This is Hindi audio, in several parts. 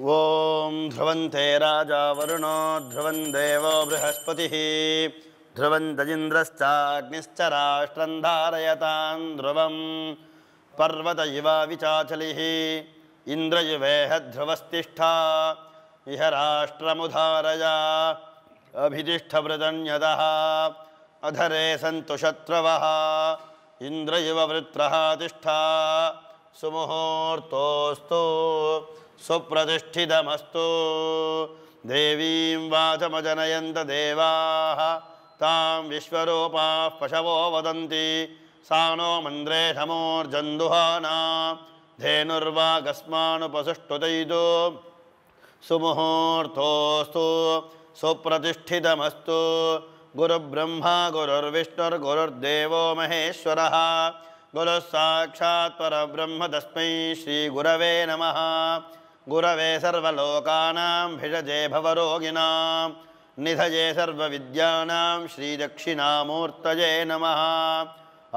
ॐ ध्रुवन्ते राजा वरुणो ध्रुवं देवो बृहस्पतिः। ध्रुवन्तजिन्द्रश्चाग्निश्च राष्ट्रं धारयतां ध्रुवं। पर्वत इव विचाचलिः। इन्द्रयुवेह ध्रुवस्तिष्ठा। इह राष्ट्रमुधारया। अभितिष्ठवृतन्यतः अधरे सन्तु शत्रवः। इन्द्र इव वृत्रः तिष्ठा सुप्रतिष्ठितमस्तु देवीं वाचमजनयन्त देवाः तां विश्वरूपाः पशवो वदन्ति। सा नो मन्द्रे समोर्जन्दुहाना धेनुर्वागस्मानुपसुष्टुतैतो सुमुहूर्तोऽस्तु सुप्रतिष्ठितमस्तु। गुरुब्रह्मा गुरुर्विष्णुर्गुरुर्देवो महेश्वरः। गुरुः साक्षात् परब्रह्म तस्मै श्रीगुरवे नमः गुरवे सर्वलोकानां भिषजे भवरोगिणां निधये सर्वविद्यानां श्रीदक्षिणामूर्तये नमः।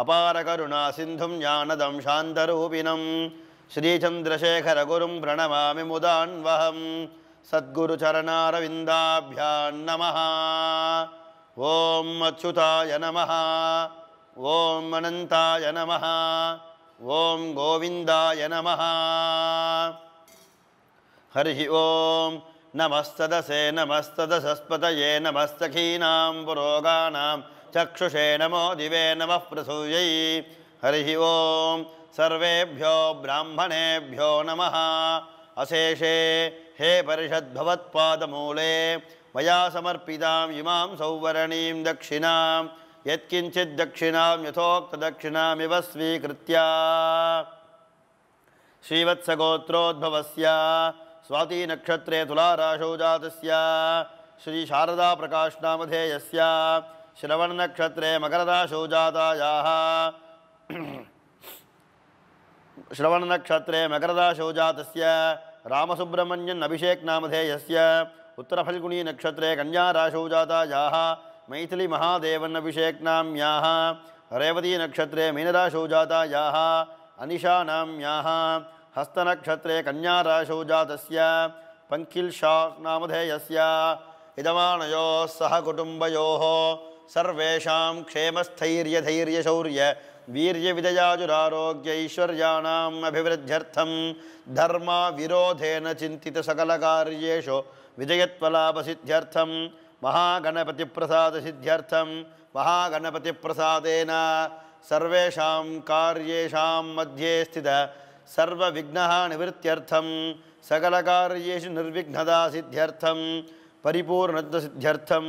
अपारकरुणासिन्धुं ज्ञानदं शान्तरूपिणं श्रीचन्द्रशेखरगुरुं प्रणमामि मुदान्वहं सद्गुरुचरणारविन्दाभ्यां नमः। ॐ अच्युताय नमः ॐ अनन्ताय नमः ॐ गोविन्दाय नमः हरिः ॐ नमस्तदसे नमस्तदसस्पतये नमस्तखीनां पुरोगानां चक्षुषे, नमो दिवे, नमः प्रसूयै। हरिः ॐ सर्वेभ्यो ब्राह्मणेभ्यो नमः। अशेषे हे परिषद्भवत्पादमूले, मया समर्पितां इमां सौवर्णीं दक्षिणां यत्किञ्चित् दक्षिणां यथोक्तदक्षिणामिव स्वीकृत्य। श्रीवत्सगोत्रोद्भवस्य स्वातिनक्षत्रे तुलाराशौ जातस्य। श्रीशारदाप्रकाशनामधेयस्य श्रवणनक्षत्रे मकरराशौ जातायाः। श्रवणनक्षत्रे मकरराशौ जातस्य। रामसुब्रह्मण्यन् अभिषेकनामधेयस्य उत्तरफल्गुणीनक्षत्रे कन्याराशौ जातायाः। अभिषेकनाम्याः रेवतीनक्षत्रे मीनराशौ जातायाः। अनिशानाम्याः हस्तनक्षत्रे कन्याराशौ जातस्य पङ्किल्शा नामधेयस्य। यजमानयोः सह कुटुम्बयोः सर्वेषां क्षेमस्थैर्यधैर्यशौर्य वीर्यविदयाजुरारोग्यैश्वर्याणाम् अभिवृद्ध्यर्थं धर्मविरोधेन चिन्तितसकलकार्येषु विजयत्वलाभसिद्ध्यर्थं महागणपतिप्रसादसिद्ध्यर्थं महागणपतिप्रसादेन सर्वेषां कार्येषां मध्ये स्थित सर्वविघ्नः निवृत्त्यर्थं सकलकार्येषु निर्विघ्नता सिद्ध्यर्थं परिपूर्णत्वसिद्ध्यर्थं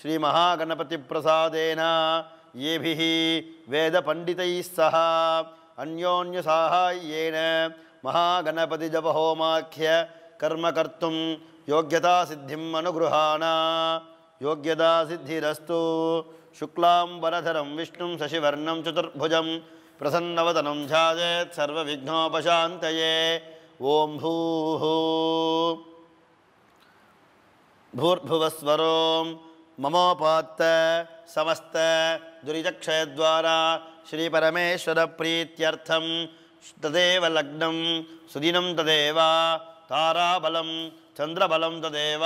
श्रीमहागणपतिप्रसादेन येभिः वेदपण्डितैः सह अन्योन्यसाहाय्येन महागणपतिजपहोमाख्य कर्म कर्तुं योग्यतासिद्धिम् अनुगृहाणा योग्यतासिद्धिरस्तु शुक्लाम्बरधरं विष्णुं शशिवर्णं चतुर्भुजं प्रसन्नवदनं ध्यायेत् सर्वविघ्नोपशान्तये। ॐ भूः। भूर्भुवस्वरों ममोपात्त समस्त दुरितक्षयद्वारा श्रीपरमेश्वरप्रीत्यर्थं तदेव लग्नं सुदिनं तदेव ताराबलं, चन्द्रबलं तदेव,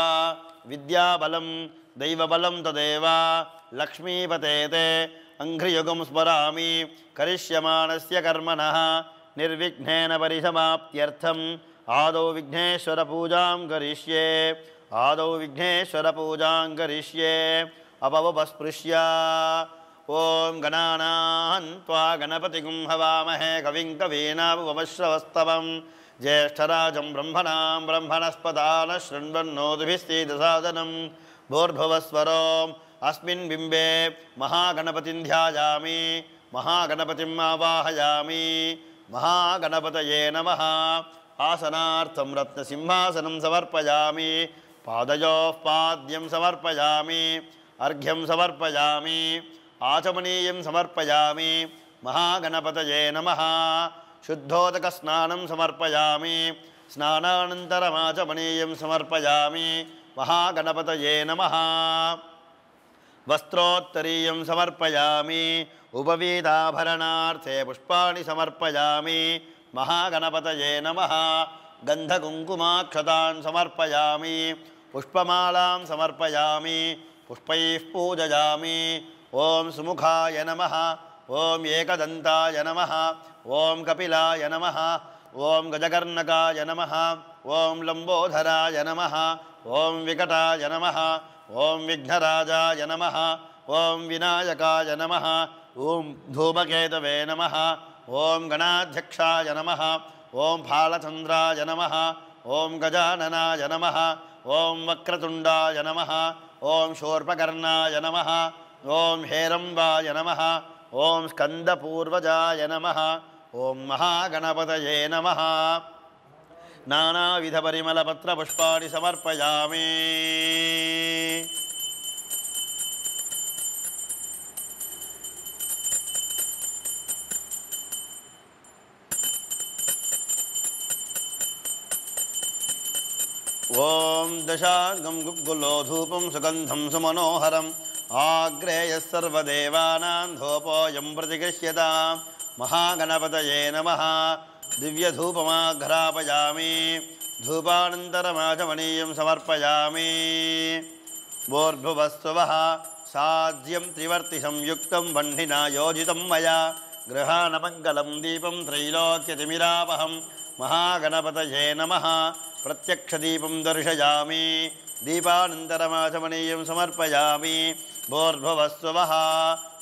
विद्याबलं, दैवबलं तदेव लक्ष्मीपते अङ्घ्रियुगं स्मरामि। करिष्यमाणस्य कर्मणः निर्विघ्नेन परिसमाप्त्यर्थम्। आदौ विघ्नेश्वरपूजां करिष्ये। आदौ विघ्नेश्वरपूजां करिष्ये। अपवपस्पृश्य। ॐ गणानां त्वा गणपतिगुं हवामहे। कविं कवीनावश्रवस्तवं ज्येष्ठराजं ब्रह्मणां ब्रह्मणस्पदान शृण्वन्नोतिभिस्तीदसादनं भूर्भुवस्वरोम् अस्मिन् बिम्बे महागणपतिं ध्यायामि महागणपतिम् आवाहयामि, महागणपतये नमः। आसनार्थं रत्नसिंहासनं समर्पयामि, पादयोः पाद्यं समर्पयामि, अर्घ्यं समर्पयामि, आचमनीयं समर्पयामि, महागणपतये नमः। शुद्धोदकस्नानं समर्पयामि, स्नानानन्तरमाचमनीयं समर्पयामि, महागणपतये नमः। वस्त्रोत्तरीयं समर्पयामि। उपवीताभरणार्थे पुष्पाणि समर्पयामि। महागणपतये नमः। गन्धकुङ्कुमाक्षतान् समर्पयामि। पुष्पमालां समर्पयामि। पुष्पैः पूजयामि। ॐ सुमुखाय नमः। ॐ एकदन्ताय नमः। ॐ कपिलाय नमः। ॐ गजकर्णकाय नमः। ॐ लम्बोधराय नमः। ॐ विकटाय नमः। ॐ विघ्नराजाय नमः ॐ विनायकाय नमः ॐ धूमकेतवे नमः ॐ गणाध्यक्षाय नमः ॐ फालचन्द्राय नमः ॐ गजाननाय नमः ॐ वक्रतुण्डाय नमः ॐ शूर्पकर्णाय नमः ॐ हेरम्बाय नमः ॐ स्कन्दपूर्वजाय नमः ॐ महागणपतये नमः नानाविधपरिमलपत्रपुष्पाणि समर्पयामि ॐ दशाङ्गं गुग्गुलो धूपं सुगन्धं सुमनोहरम् आग्रेयः सर्वदेवानां धूपोऽयं प्रतिगृह्यतां महागणपतये नमः दिव्यधूपमाघ्रापयामि धूपानन्तरमाचमनीयं समर्पयामि। वोर्भुवस्वः साध्यं त्रिवर्तिसंयुक्तं बह्निना योजितं मया गृहाणमङ्गलं दीपं त्रैलोक्यतिमिरापहं, महागणपतये नमः, प्रत्यक्षदीपं दर्शयामि दीपानन्तरमाचमनीयं समर्पयामि। भोर्भुवस्वः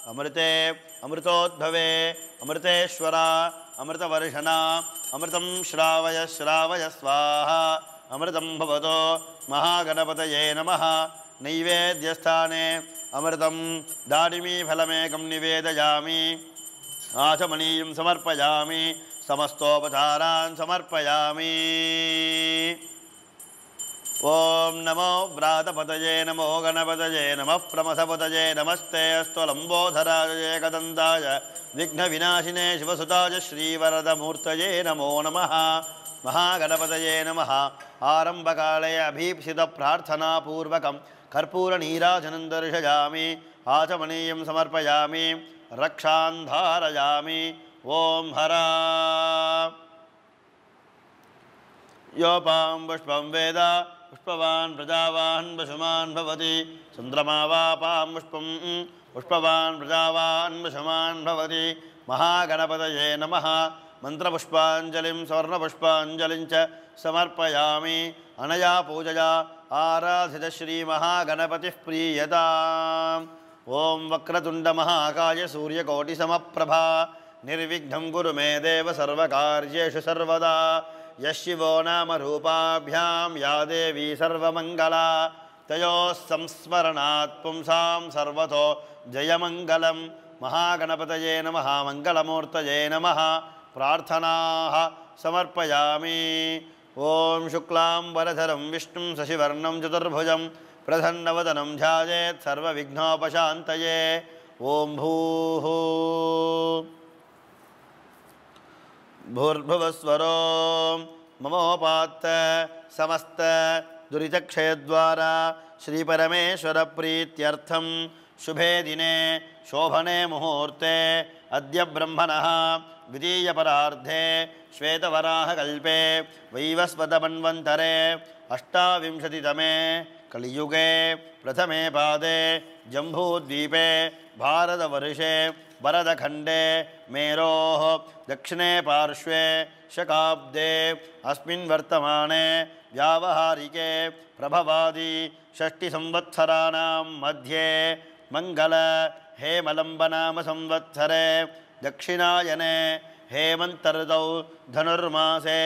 अमृते, अमृतोद्भवे, अमृतेश्वरा अमृतवर्षणा अमृतं श्रावय श्रावय स्वाहा, अमृतं भवतो, महागणपतये नमः। नैवेद्यस्थाने अमृतं दाडिमीफलमेकं निवेदयामि। आचमनीयं समर्पयामि, समस्तोपचारान् समर्पयामि। ॐ नमो व्रातपतये नमो गणपतये नमः प्रमथपतये नमस्ते अस्तु लम्बोधराय एकदन्ताय विघ्नविनाशिने शिवसुताय श्रीवरदमूर्तये नमो नमः महागणपतये नमः आरम्भकाले अभीप्सितप्रार्थनापूर्वकं कर्पूरनीराजनं दर्शयामि आचमनीयं समर्पयामि रक्षान् धारयामि ॐ हरा योपां पुष्पं वेद पुष्पवान् प्रजावान् पशुमान् भवति। चन्द्रमा वापां पुष्पं पुष्पवान् प्रजावान् पशुमान् भवति। महागणपतये नमः। मन्त्रपुष्पाञ्जलिं, स्वर्णपुष्पाञ्जलिं च समर्पयामि। अनया पूजया आराधितश्रीमहागणपतिः प्रीयताम्। ॐ वक्रतुण्डमहाकाय सूर्यकोटिसमप्रभा निर्विघ्नं कुरु मे देव सर्वकार्येषु सर्वदा। यः शिवो नाम रूपाभ्यां, या देवी सर्वमङ्गला। तयोः संस्मरणात् पुंसां सर्वतो जयमङ्गलं महागणपतये नमः मङ्गलमूर्तये नमः। प्रार्थनाः समर्पयामि। ॐ शुक्लां वरधरं विष्णुं शशिवर्णं चतुर्भुजं प्रसन्नवदनं ध्यायेत् सर्वविघ्नोपशान्तये। ॐ भूः। भूर्भुवस्वरो ममोपात्त समस्त दुरितक्षयद्वारा श्रीपरमेश्वरप्रीत्यर्थं शुभे दिने शोभने मुहूर्ते अद्य ब्रह्मणः द्वितीयपरार्धे श्वेतवराहकल्पे वैवस्वतमन्वन्तरे अष्टाविंशतितमे कलियुगे प्रथमे पादे जम्बूद्वीपे भारतवर्षे वरदखण्डे मेरोः दक्षिणे पार्श्वे शकाब्दे, अस्मिन् वर्तमाने व्यावहारिके प्रभवादि षष्टिसंवत्सराणां मध्ये मङ्गल हेमलम्बनाम संवत्सरे दक्षिणायने हेमन्तर्तौ धनुर्मासे,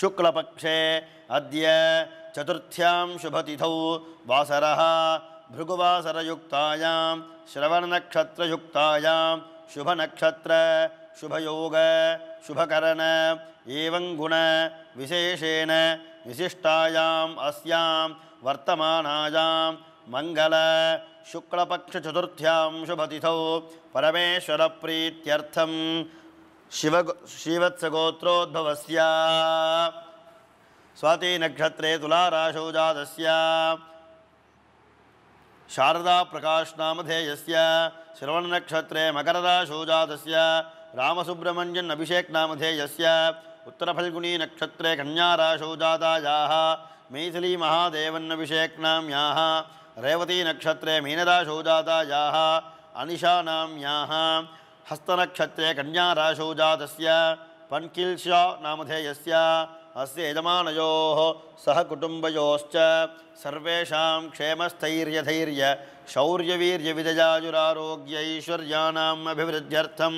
शुक्लपक्षे अद्य चतुर्थ्यां शुभतिथौ वासरः भृगुवासरयुक्तायां श्रवणनक्षत्रयुक्तायां शुभनक्षत्र, शुभयोग, शुभकरण, एवं गुणविशेषेण विशिष्टायाम् अस्यां वर्तमानायां मङ्गल शुक्लपक्षचतुर्थ्यां शुभतिथौ परमेश्वरप्रीत्यर्थं शिव श्रीवत्सगोत्रोद्भवस्य स्वातिनक्षत्रे तुलाराशौ जातस्य। शारदाप्रकाशनामधेयस्य श्रवणनक्षत्रे जातस्य रामसुब्रह्मण्यन् अभिषेकनामधेयस्य उत्तरफल्गुनी नक्षत्रे मैथिलीमहादेवन्नभिषेक्नाम्याः, रेवतीनक्षत्रे जातायाः अनिशानाम्याः, हस्तनक्षत्रे कन्याराशौ जातस्य पन्किल्शा नामधेयस्य अस्य यजमानयोः सह कुटुम्बयोश्च सर्वेषां क्षेमस्थैर्यधैर्य शौर्यवीर्यविजयाजुरारोग्यैश्वर्याणाम् अभिवृद्ध्यर्थं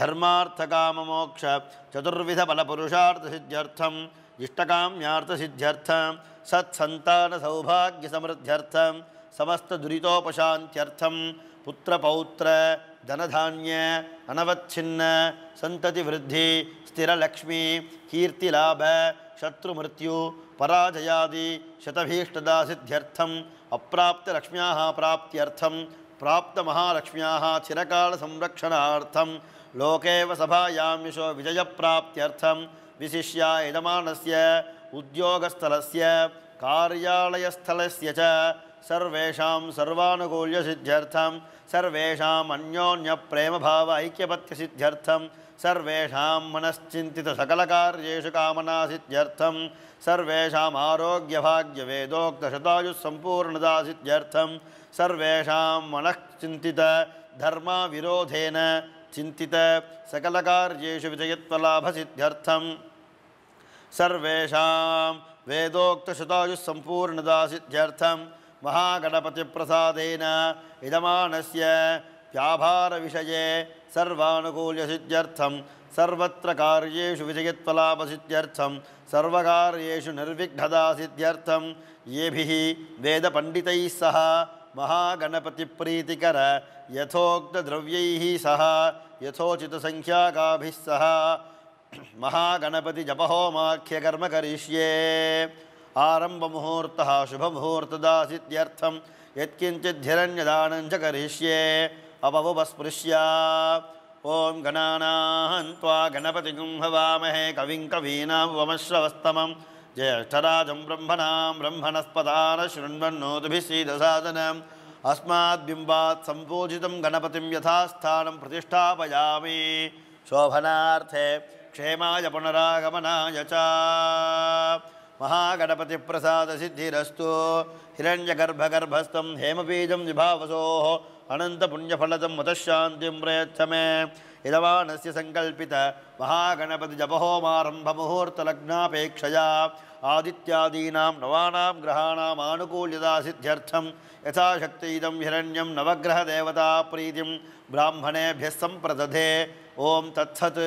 धर्मार्थकाममोक्ष चतुर्विधफलपुरुषार्थसिद्ध्यर्थम् इष्टकाम्यार्थसिद्ध्यर्थं सत्सन्तानसौभाग्यसमृद्ध्यर्थं समस्तदुरितोपशान्त्यर्थं पुत्रपौत्र धनधान्य अनवच्छिन्न सन्ततिवृद्धि स्थिरलक्ष्मी, कीर्तिलाभ, शत्रुमृत्यु, पराजयादि शतभीष्टदासिद्ध्यर्थम् अप्राप्तलक्ष्म्याः प्राप्त्यर्थं प्राप्तमहालक्ष्म्याः चिरकालसंरक्षणार्थं लोके सभायां यशो विजयप्राप्त्यर्थं विशिष्य यजमानस्य, उद्योगस्थलस्य, कार्यालयस्थलस्य च, सर्वेषां सर्वानुकूल्यसिद्ध्यर्थं सर्वेषाम् अन्योन्यप्रेमभाव ऐक्यपत्यसिद्ध्यर्थं सर्वेषां मनश्चिन्तितसकलकार्येषु कामनासिद्ध्यर्थं सर्वेषाम् आरोग्यभाग्यवेदोक्तशतायुःसम्पूर्णदासिद्ध्यर्थं सर्वेषां मनश्चिन्तितधर्मविरोधेन चिन्तित सकलकार्येषु विजयत्वलाभसिद्ध्यर्थं सर्वेषां वेदोक्तशतायुःसम्पूर्णदासिद्ध्यर्थं महागणपतिप्रसादेन यजमानस्य व्यापारविषये सर्वानुकूल्यसिद्ध्यर्थं सर्वत्र कार्येषु विजयत्वलाभसिद्ध्यर्थं सर्वकार्येषु निर्विघ्नदासिद्ध्यर्थं येभिः वेदपण्डितैः सह महागणपतिप्रीतिकर यथोक्तद्रव्यैः सह यथोचितसङ्ख्याकाभिः सह महागणपतिजपहोमाख्यकर्म करिष्ये आरम्भमुहूर्तः शुभमुहूर्तदासित्यर्थं यत्किञ्चिद्धिरण्यदानं च करिष्ये अपवुपस्पृश्य ॐ गणानां त्वा गणपतिगुं हवामहे कविं कवीनामुपमश्रवस्तमं ज्येष्ठराजं ब्रह्मणां ब्रह्मणस्पदान शृण्वन्नोतुभिः सीदसादनम् सम्पूजितं गणपतिं यथास्थानं प्रतिष्ठापयामि। शोभनार्थे क्षेमाय पुनरागमनाय च। महागणपतिप्रसादसिद्धिरस्तु हिरण्यगर्भगर्भस्थं हेमबीजं विभावसोः अनन्तपुण्यफलदं मतशान्तिं प्रयच्छ मे यजमानस्य सङ्कल्पित महागणपतिजपहोमारम्भमुहूर्तलग्नापेक्षया आदित्यादीनां नवानां ग्रहाणाम् आनुकूल्यतासिद्ध्यर्थं यथाशक्ति इदं हिरण्यं नवग्रहदेवताप्रीतिं ब्राह्मणेभ्यः सम्प्रदधे ॐ तत्सत्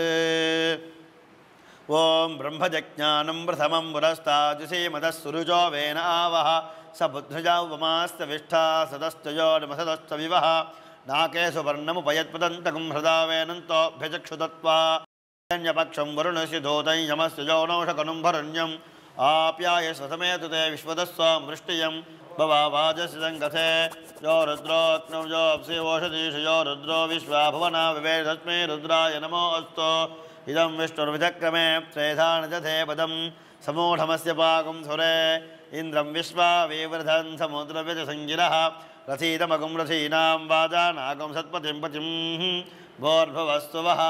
ॐ ब्रह्मजज्ञानं प्रथमं पुरस्ताजुषीमतः सुरुजो वेन आवः स बुद्धुजावमास्तविष्ठा सदस्तयोर्मसदस्तविवः नाके सुवर्णमुपयत्पदन्तकं हृदा वेनन्तोऽभ्यचक्षुतत्वा न्यपक्षं वरुणस्य धोतं यमस्य यौनौषकनुम्भरण्यम् आप्याय स्वसमेतु ते विश्वदस्वां वृष्टियं भवावाजस्य सङ्गथे। यो रुद्रोऽग्नौ योऽप्सि ओषधीषु यो रुद्रो विश्वा भुवना विवेदस्मै रुद्राय नमो अस्तु इदं विष्णुर्विचक्रमे त्रेधानजथे पदं समूढमस्य पाकं सुरे। इन्द्रं विश्वा विवृधन् समुद्रव्यजसङ्गिरः रथीतमगुं रथीनां वाजानागं सत्पतिं पतिं भोर्भवस्तु वः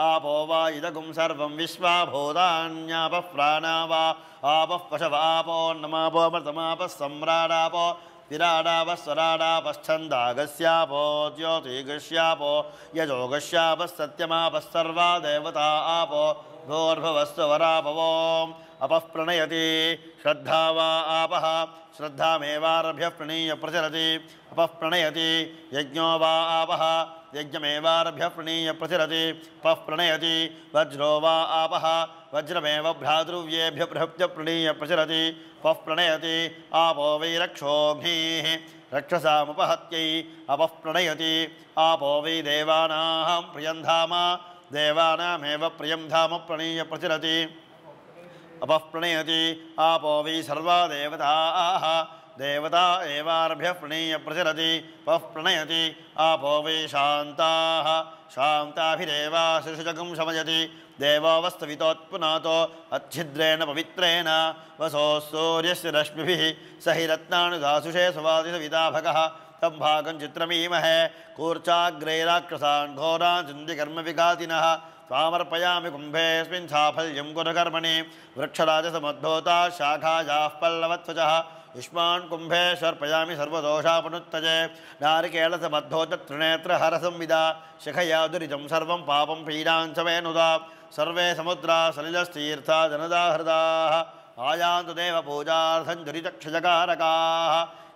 आपो वा इदगुं सर्वं विश्वा भूतान्यापः प्राणा वा। आपः पशवापोन्नमापोमृतमापः सम्राडापो विराडापः स्वराडापश्छन्दागस्यापो ज्योतिगस्यापो यजोगस्यापः सत्यमापः देवता आपो भोर्भवस्तु वरापवोम् अपः प्रणयति, श्रद्धा वा आपः, श्रद्धामेवारभ्य प्रणीय प्रचरति अपः प्रणयति, यज्ञो वा आपः, यज्ञमेवारभ्य प्रणीय प्रचरति पः प्रणयति, वज्रो वा आपः वज्रमेव भ्रातृव्येभ्य बृहत्य प्रणीय प्रचरति पः प्रणयति, आपो वै रक्षोऽग्निः रक्षसामुपहत्यै, अपः प्रणयति, आपो वै देवानां प्रियं धाम, देवानामेव प्रियं धाम प्रणीय प्रचरति अपः प्रणयति, आपो वै सर्वा देवताः देवता एवारभ्य प्रणीय प्रचरति पः प्रणयति, आपो वै शान्ताः। शान्ताभिरेवा शिशुजगं शमयति देवावस्तवितोत्पुनातो अच्छिद्रेण पवित्रेण। वसो सूर्यस्य रश्मिभिः स हि रत्नानुदासुषे सुवादिसविताभगः तं भागं चित्रमीमहे कूर्चाग्रैराक्षसान् घोरान् चिन्तिकर्मविघातिनः स्वामर्पयामि कुम्भेऽस्मिन् साफल्यं कुरकर्मणि। वृक्षराजसमद्भूता शाखायाः पल्लवत्वचः युष्मान् कुम्भे सर्पयामि सर्वदोषापनुत्तजे। नारिकेलसमद्धोतत्रिनेत्रहरसंविदा शिखया दुरिजं सर्वं पापं पीडां च मे नुदा सर्वे समुद्रा सलिलस्तीर्था जनदाहृदाः। आयान्तु देवपूजार्थं दुरिचक्षजकारकाः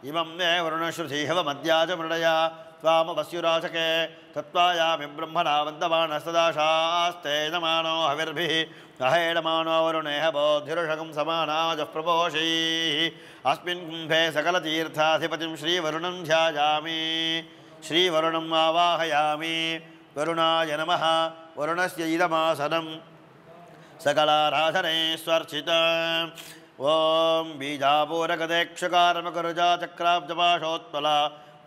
इमं मे वरुणश्रुतिहवमद्या च मृडया त्वामवस्युराचके तत्त्वायामि ब्रह्मणा वन्दमानस्तदा शास्ते नमानो हविर्भिः अहेडमानो वरुणेह बोद्धिरुषकं समानाजः प्रपोषैः। अस्मिन् कुम्भे सकलतीर्थाधिपतिं श्रीवरुणं ध्यायामि। श्रीवरुणम् आवाहयामि। वरुणाय नमः। वरुणस्य इदमासनं सकलाराधनेश्वर्चित ॐ बीजापूरकदेक्षकारमकरुजाचक्राब्जपाशोत्पला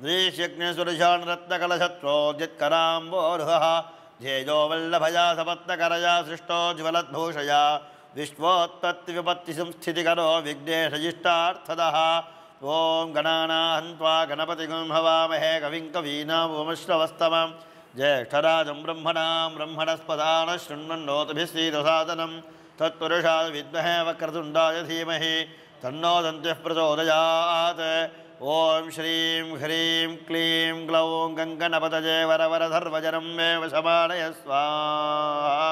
द्विशक्निसुरशानरत्नकलशत्रोद्यत्कराम्बोरुहः ध्येजो वल्लभया सपत्नकरया सृष्टोज्ज्वलद्भूषया विश्वोत्पत्तिविपत्तिसंस्थितिकरो विघ्नेशयिष्टार्थदः ॐ गणानाहन्त्वा गणपतिगुं हवामहे कविं कवीनामुमश्रवस्तमं ज्येष्ठराजं ब्रह्मणां ब्रह्मणस्पदान शृण्वन्नोतभिः श्रीरसादनं तत्पुरुषाय विद्महे वक्रतुण्डाय धीमहि। तन्नो दन्त्यः प्रचोदयात्। ॐ श्रीं ह्रीं क्लीं ग्लौं गङ्गणपतये वरवरधर्वजनं मे वशमानय स्वाहा।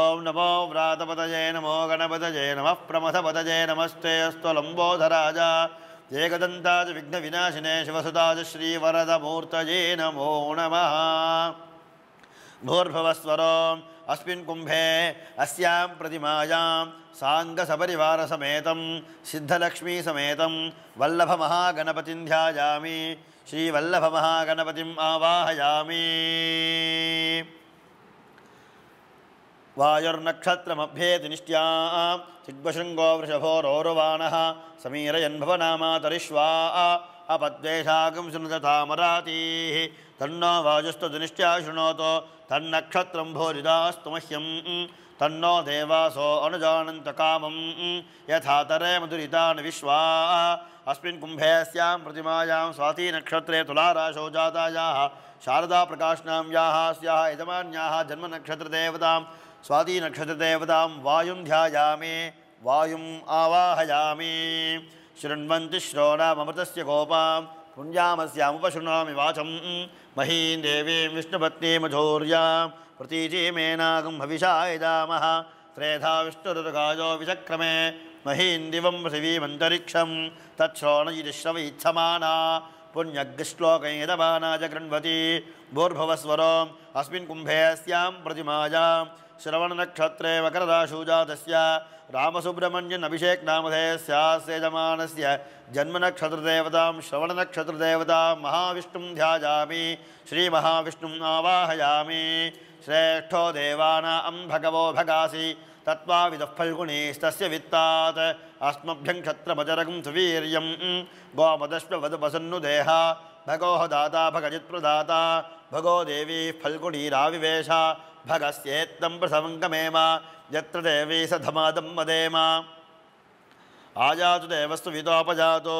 ॐ नमो व्रातपतये नमो गणपतये नमः प्रमथपतये नमस्ते अस्त्वलम्बोधराज एकदन्ताज विघ्नविनाशिने शिवसुताज श्रीवरदमूर्तये नमो नमः भूर्भुवस्वरोम् अस्मिन् कुम्भे अस्यां प्रतिमायां साङ्गसपरिवारसमेतं सिद्धलक्ष्मीसमेतं वल्लभमहागणपतिं ध्यायामि श्रीवल्लभमहागणपतिम् आवाहयामि। वायुर्नक्षत्रमभ्येति निष्ट्यां चिग्वशृङ्गो वृषभोरोरुवाणः समीरयन्भवनामातरिष्वा अपद्वेषागं शृणुततामरातीः तन्नो वाजुस्तुनिष्ट्या शृणोतु तन्नक्षत्रं भोरिदास्तु मह्यं तन्नो देवासो अनुजानन्तकामं यथा तरे मधुरितान् विश्वा। अस्मिन् कुम्भेऽस्यां प्रतिमायां स्वातीनक्षत्रे तुलाराशौ जातायाः। शारदाप्रकाशनां याः अस्याः यजमान्याः जन्मनक्षत्रदेवतां स्वातीनक्षत्रदेवतां वायुं ध्यायामि। वायुम् आवाहयामि। शृण्वन्ति श्रोणामृतस्य गोपां पुण्यामस्यामुपशृणोमि वाचं महीं देवीं विष्णुपत्नीमधोर्यां प्रतीचीमेनागं हविषा यजामः त्रेधा विष्णुरुगायो विचक्रमे, महीं दिवं पृथिवीमन्तरिक्षं तच्छ्रोणयिति श्रवयित्समाना पुण्यग्श्लोकं यदमाना च गृह्णवती। भूर्भुवस्वरोम्, अस्मिन् कुम्भे अस्यां प्रतिमायां श्रवणनक्षत्रे मकरराशुजातस्य रामसुब्रह्मण्यनभिषेकनामधेयस्यास्य यजमानस्य जन्मनक्षत्रदेवतां महाविष्णुं ध्यायामि, श्रीमहाविष्णुम् आवाहयामि। श्रेष्ठो देवानां भगवो भगासि, तत्त्वाविदः फल्गुणीस्तस्य वित्तात्। अस्मभ्यं क्षत्रमचरगं सुवीर्यं गोमदश्ववदुपसन्नुदेह, भगोः दाता, भगजित्प्रदाता, भगो देवी फल्गुणीराविवेश भगस्येत्तं प्रसवङ्गमेम यत्र देवी स धमादं मदेम आजातु देवस्तु वितोपजातो।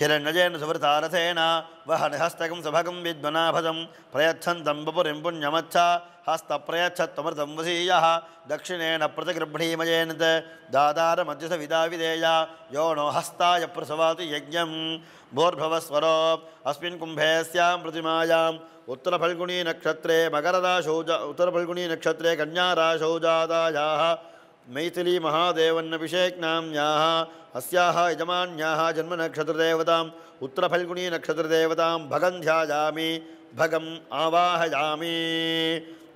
हिरण्यजेन सुवृतारथेन, वहनहस्तकं सभगं विद्वनाभजं प्रयच्छन्तं बपुरिं पुण्यमच्छ, हस्तप्रयच्छत्वमृतं वसीयः, दक्षिणेन प्रतिगृह्णीमयेन दादारमध्यसविदा विधेय यो नो हस्ताय प्रसवातु यज्ञं भूर्भवस्वरो, अस्मिन् कुम्भेऽस्यां प्रतिमायाम् उत्तरफल्गुणीनक्षत्रे मकरराशौ जा उत्तरफल्गुणीनक्षत्रे कन्याराशौ जातायाः मैथिली महादेवन्नभिषेक्नाम्याः अस्याः यजमान्याः जन्मनक्षत्रदेवताम् उत्तरफल्गुणीनक्षत्रदेवतां भगं ध्यायामि भगम् आवाहयामि।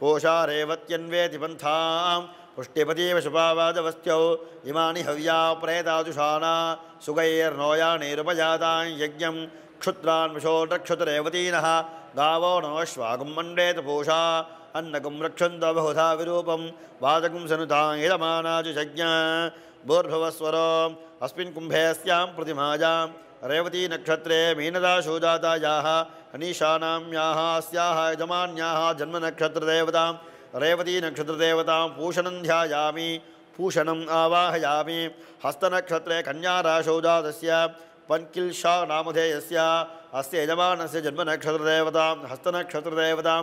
पोषा रेवत्यन्वेति पन्थां पुष्टिपतीव शुभावादवस्त्यौ, इमानि हव्या प्रेतादुषाणा सुगैर्नोयाणैरुपजातां यज्ञं क्षुद्रान् विशोषक्षुतरेवतीनः गावो नमश्वागुं मण्डेत पूषा अन्नकुं रक्षन्त बहुधा विरूपं वादकुं सनुतां यजमानाजुजज्ञ भूर्भुवस्वरो। अस्मिन् कुम्भेऽस्यां प्रतिमायां। रेवतीनक्षत्रे मीनदाशोजातायाः। अनीशानां याः, अस्याः यजमान्याः जन्मनक्षत्रदेवतां। रेवतीनक्षत्रदेवतां पूषणं ध्यायामि। पूषणम् आवाहयामि। हस्तनक्षत्रे कन्याराशौ पन्किल्शा नामधेयस्य, अस्य यजमानस्य जन्मनक्षत्रदेवतां हस्तनक्षत्रदेवतां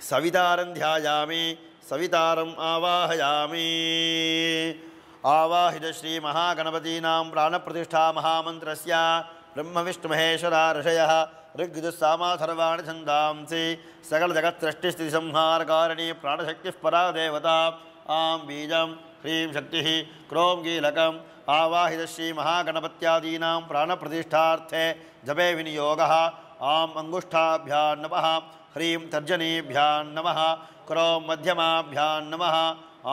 सवितारं ध्यायामि सवितारम् आवाहयामि। आवाहित श्रीमहागणपतीनां प्राणप्रतिष्ठा महामन्त्रस्य ब्रह्मविष्णुमहेश्वरा ऋषयः ऋग्जुस्सामाथर्वाणि छन्दांसि सकलजगत्सृष्टिस्थितिसंहारकारिणी प्राणशक्तिः परा देवता आं बीजं ह्रीं शक्तिः, क्रों कीलकम् आवाहित श्रीमहागणपत्यादीनां प्राणप्रतिष्ठार्थे जपे विनियोगः। आम् अङ्गुष्ठाभ्यां नमः ह्रीं तर्जनीभ्यां नमः। क्रों मध्यमाभ्यां नमः।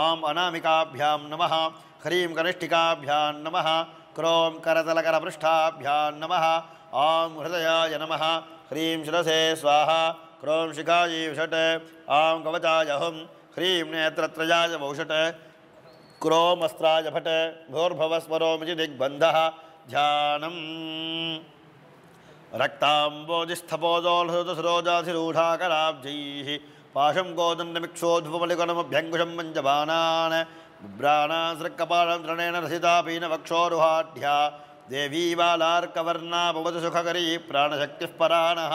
आम् अनामिकाभ्यां नमः। ह्रीं कनिष्ठिकाभ्यां नमः। क्रों करतलकरपृष्ठाभ्यां नमः। आं हृदयाय नम। ह्रीं शिरसे स्वाहा। क्रों शिखायै विषट् आं कवचाय हुं ह्रीं नेत्रत्रयाय वौषट्। क्रोमस्त्राय भट भोर्भवस्वरोमिति दिग्बन्धः, ध्यानम्। रक्ताम्बोधिस्थपोजोलसरोजाधिरूढाकराब्जैः पाशं गोदण्डमिक्षोद्भुमलिगणमभ्यङ्कुशं पञ्चबाणान् बिभ्राणासृक्कपालं तृणेन रसिता पीनवक्षोरुहाढ्या देवी बालार्कवर्णा भवतु सुखकरी प्राणशक्तिः पराणः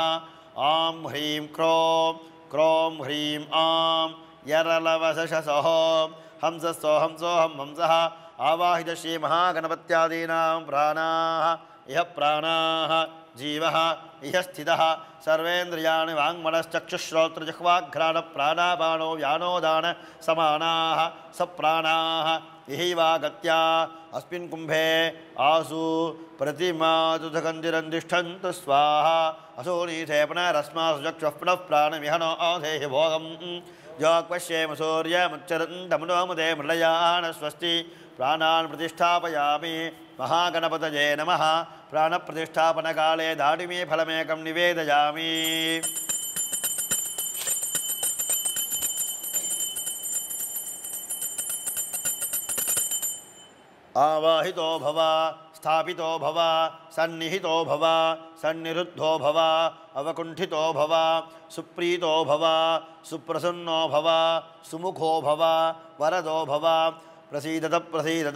आं ह्रीं क्रों क्रों ह्रीं आं यरलवशसः हंसस्सोऽहं सोऽहं हंसः आवाहित श्रीमहागणपत्यादीनां प्राणाः, इह प्राणाः, जीवः, इह स्थितः। सर्वेन्द्रियाणि वाङ्मनश्चक्षुश्रोत्रजिह्वाघ्राणप्राणापाणो व्यानोदान समानाः, सप्राणाः इहैवा गत्या अस्मिन् कुम्भे आसु प्रतिमातुधकन्दिरन्तिष्ठन्तु स्वाहा। असोनीथे पुनरस्मासु चक्षुः पुनः प्राणमिहनो आधेहि भोगम्। योक्पश्येम सूर्यमुच्चरन्तमुनोमुदे मृळयान स्वस्ति प्राणान् प्रतिष्ठापयामि महागणपतये नमः प्राणप्रतिष्ठापनकाले दाडिमी फलमेकं निवेदयामि आवाहितो भव, स्थापितो भव, सन्निहितो भव सन्निरुद्धो भव, अवकुण्ठितो भव, सुप्रीतो भव, सुप्रसन्नो भव, सुमुखो भव, वरदो भव, प्रसीदत प्रसीदत,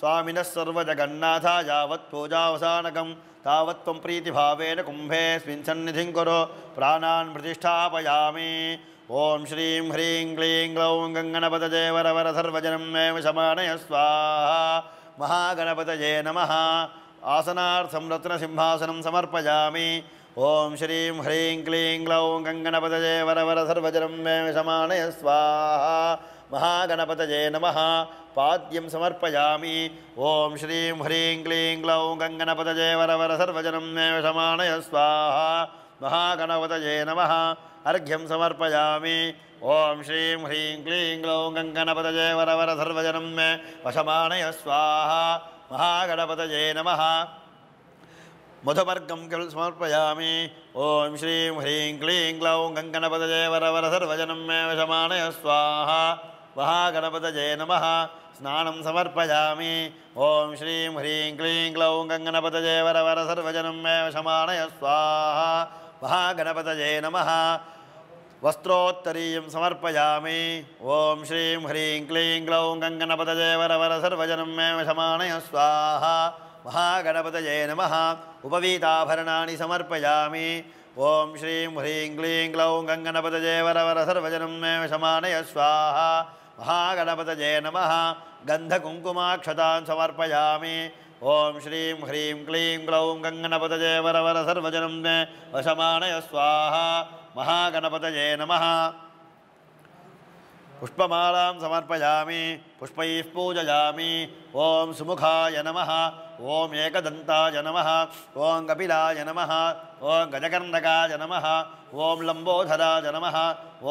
स्वामिनः सर्वजगन्नाथ यावत् पूजावसानकं, तावत् त्वं प्रीतिभावेन कुम्भेऽस्मिन् सन्निधिं कुरु, प्राणान् प्रतिष्ठापयामि। ॐ श्रीं ह्रीं क्लीं ग्लौं गङ्गणपतये वरवर सर्वजनं मे शमानय स्वाहा। महागणपतये नमः। आसनार्थं रत्नसिंहासनं समर्पयामि। ॐ श्रीं ह्रीं क्लीं ग्लौं गङ्गणपतये वरवर सर्वजनं मे शमानय स्वाहा। महागणपतये नमः। पाद्यं समर्पयामि। ॐ श्रीं ह्रीं क्लीं ग्लौं गङ्गणपतये वरवर सर्वजनं मे शमानय स्वाहा। महागणपतये नमः। अर्घ्यं समर्पयामि। ॐ श्रीं ह्रीं क्लीं ग्लौं गङ्गणपतये वरवर सर्वजनं मे वशमानय स्वाहा। महागणपतये नमः मधुवर्गं किल समर्पयामि ॐ श्रीं ह्रीं क्लीं ग्लौं गङ्गणपतये वरवर सर्वजनं मे वशमानय स्वाहा महागणपतये नमः स्नानं समर्पयामि ॐ श्रीं ह्रीं क्लीं ग्लौं गङ्गणपतये वरवर सर्वजनं मे वशमानय स्वाहा महागणपतये नमः वस्त्रोत्तरीयं समर्पयामि ॐ श्रीं ह्रीं क्लीं ग्लौं गङ्गणपतये वरवर सर्वजनं मे वशमानय स्वाहा महागणपतये नमः उपवीताभरणानि समर्पयामि ॐ श्रीं ह्रीं क्लीं ग्लौं गङ्गणपतये वरवर सर्वजनं मे वशमानय स्वाहा महागणपतये नमः गन्धकुङ्कुमाक्षतान् समर्पयामि ॐ श्रीं ह्रीं क्लीं ग्लौं गङ्गणपतये वरवर सर्वजनं मे वशमानय स्वाहा महागणपतये नमः पुष्पमालां समर्पयामि पुष्पैः पूजयामि ॐ सुमुखाय नमः ॐ एकदन्ताय नमः ॐ कपिलाय नमः ॐ गजकर्णकाय नमः ॐ लम्बोधराय नमः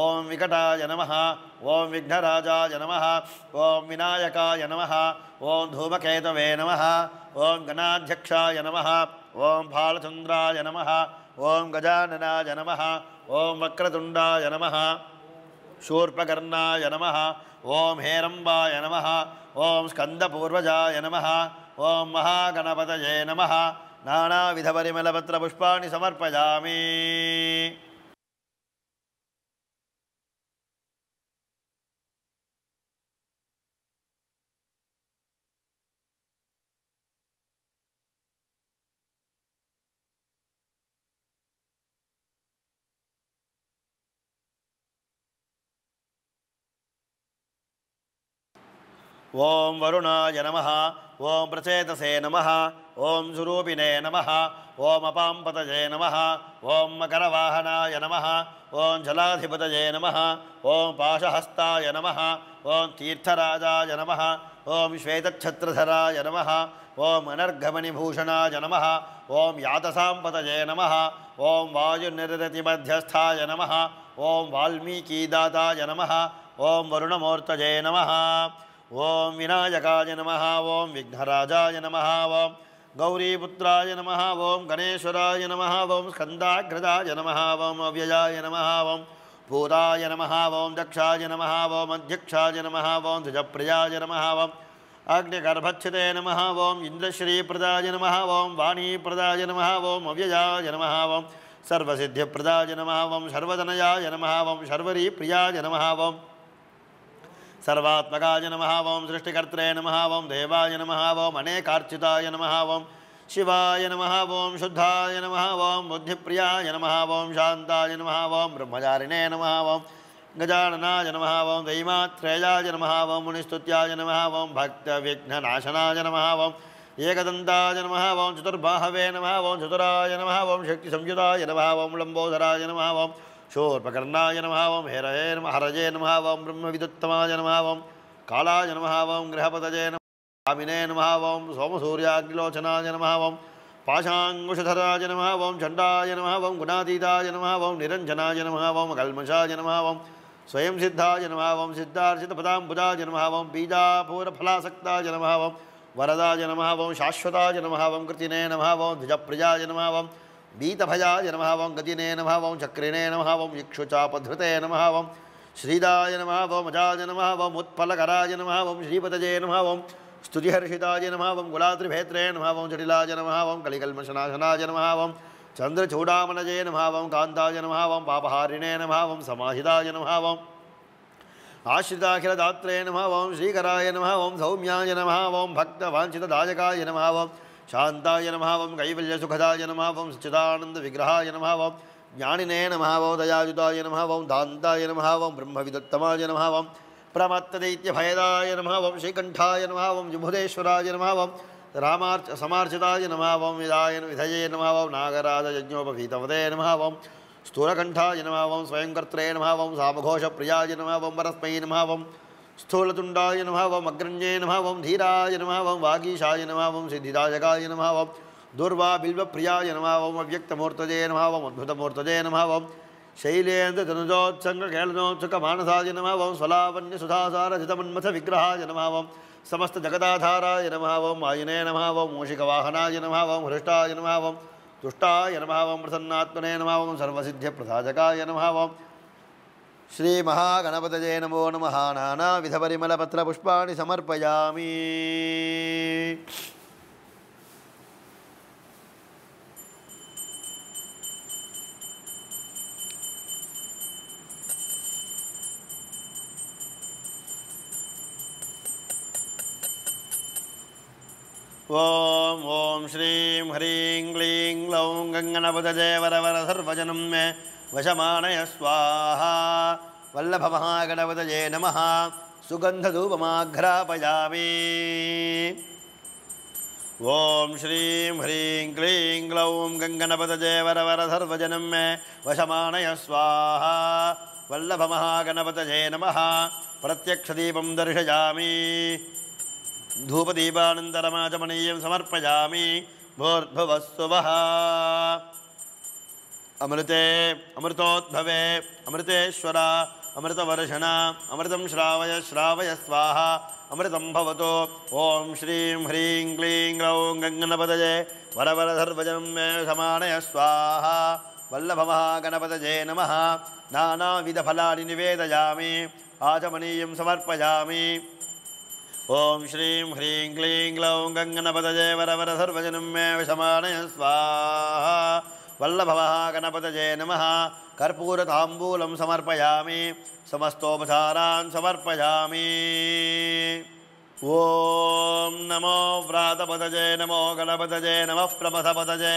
ॐ विकटाय नमः ॐ विघ्नराजाय नमः ॐ विनायकाय नमः ॐ धूमकेतवे नमः ॐ गणाध्यक्षाय नमः ॐ फालचन्द्राय नमः ॐ गजाननाय नमः ॐ वक्रतुण्डाय नमः शूर्पकर्णाय नमः ॐ हेरम्बाय नमः ॐ स्कन्दपूर्वजाय नमः ॐ महागणपतये नमः नानाविधपरिमलपत्रपुष्पाणि समर्पयामि ओं वरुणाय नम ओं प्रचेतसे नम ओं सुरूपिने नम ओम अपाम्पतये नम ओं मकरवाहनाय नम ओं जलाधिपत नम ओं पाशहस्ताय नम ओं तीर्थराजा नम ओं श्वेतराय नम ओम अनर्घमणिभूषणाय नम ओं यातसापत नम ओं वायुनिरतिमध्यस्थाय नम ओं वाल्मीकिदाताय नम ओं वरुणमूर्तये नम ॐ विनायकाय नमः ॐ विघ्नराजाय नमः ॐ गौरीपुत्राय नमः ॐ गणेश्वराय नमः ॐ स्कन्धाग्रदाय नमः ॐ अव्ययाय नमः ॐ भूताय नमः ॐ दक्षाय नमः नमहा वोमध्यक्षाय नमहा वों त्रिजप्रियाय नमहा वं अग्निगर्भच्छिते इन्द्रश्रीप्रदाय नमः ॐ वाणीप्रदाय नमः ॐ अव्ययाय नमः ॐ सर्वसिद्धिप्रदाय नमः ॐ सर्वजनयाय नमः ॐ शर्वरीप्रियाय नमः ॐ सर्वात्मकाय नमः ओं सृष्टिकर्त्रे नमः ओं देवाय नमः ओं अनेकार्चिताय नमः ओं शिवाय नम ओं शुद्धाय नम ओं बुद्धिप्रियाय नमः ओं शान्ताय नमः ओं ब्रह्मचारिणे नम ओं गजाननाय नमः ओं दैमात्रेयाय नमः ओं मुनिस्तुत्याय नमः ओं भक्तविघ्ननाशनाय नमः ओं एकदन्ताय नमः ओं चतुर्बाहवे नमः ओं चतुराय नमः ओं शक्तिसंयुताय नमः ओं लम्बोधराय नमः ओं शूर्पकर्णाय नमः वं हेरहे नमः हरजे नमः वं ब्रह्मविदुत्तमाय नमः वं कालाय नमः वं गृहपतजे नमः कामिने नमः सोमसूर्याग्निलोचनाय नमः पाशाङ्कुशधराय नमः चण्डाय नमः गुणातीताय नमः निरञ्जनाय नमः कल्मषाय नमः स्वयं सिद्धाय नमः वं सिद्धार्चितपदाम्बुजाय नमः वं बीजापूरफलासक्ताय नमः वं वरदाय नमः शाश्वताय नमः कृतिने नमः वं द्विजप्रियाय ఓం बीतभयाय नमः वं गतिने नमः वं चक्रिणे नमः वं इक्षुचापधृते नमः वं श्रीदाय नमः वं अजाय नमः वं उत्पलकराय नमः वं श्रीपतये नमः वं स्तुतिहर्षिताय नमः वं कुलात्रिभेत्रे नमः वं जटिलाय नमः वं कलिकल्मषनाशनाय नमः वं चन्द्रचूडामनजे नमः वं कान्ताय नमः वं पापहारिणे नमः वं समाहिताय नमः वं आश्रिताखिलदात्रे नमः वं श्रीकराय नमः वं सौम्याय नमः वं भक्तवाञ्छितदायकाय नमः वं शान्ताय नमः वं कैवल्यसुखदाय नमः वं सच्चिदानन्दविग्रहाय नमः वं ज्ञानिने नमः वं दयायुताय नमः वं दान्ताय नमः वं ब्रह्मविदत्तमाय नमः वं प्रमत्तदैत्यभयदाय नमः वं श्रीकण्ठाय नमः वं जुभुदेश्वराय नमः वं रामार्च समार्चिताय नमः विदाय विधये नमः वं नागराजयज्ञोपभीतवदे नमः वं स्थूलकण्ठाय स्वयंकर्त्रे नमः वं सामघोषप्रियाय नमः वरस्मै नमः स्थूलतुण्डाय नमः वं अग्रण्ये नमः वं धीराय नमः वागीशाय नमः सिद्धिदायकाय नमः दुर्वा बिल्वप्रियाय नमः वं अव्यक्तमूर्तजे नमः वं अद्भुतमूर्तजे नमः वं शैलेन्द्रतनुजोत्सङ्गकेलनोत्सुकमानसाय नमः वं स्वलावन्यसुधासारजितमन्मथविग्रहाय नमः वं समस्तजगदाधाराय नमः वं आयिने नमः वं मूषिकवाहनाय नमः वं हृष्टाय नमः वं तुष्टाय नमः प्रसन्नात्मने नमः वं नमः श्रीमहागणपतये नमो नमः. नानाविधपरिमलपत्रपुष्पाणि समर्पयामि. ॐ ॐ श्रीं ह्रीं क्लीं ग्लौं गङ्गणपतये वरवर सर्वजनं मे वशमानय स्वाहा वल्लभमहागणपतये नमः। सुगन्धधूपमाघ्रापयामि। ॐ श्रीं ह्रीं क्लीं ग्लौं गङ्गणपतये वरवर सर्वजनं मे वशमानय स्वाहा वल्लभमहागणपतये नमः। प्रत्यक्षदीपं दर्शयामि। धूपदीपानन्तरमाचमनीयं समर्पयामि। भूर्भुवस्सुवः अमृते अमृतोद्भवे अमृतेश्वर, अमृतवर्षण, अमृतं श्रावय श्रावय स्वाहा, अमृतं भवतु। ॐ श्रीं ह्रीं क्लीं ग्लौं गङ्गणपतये वरवरधर्वजनं मे समानय स्वाहा। वल्लभमः गणपतये नमः। नानाविधफलानि निवेदयामि, आचमनीयं समर्पयामि। ॐ श्रीं ह्रीं क्लीं ग्लौं गङ्गणपतये वरवर सर्वजनं मे विषमाणय स्वाहा। वल्लभवः गणपतये नमः। कर्पूरताम्बूलं समर्पयामि। समस्तोपचारान् समर्पयामि। ॐ नमो व्रातपदजे नमो गणपतजे नमः प्रमथपदजे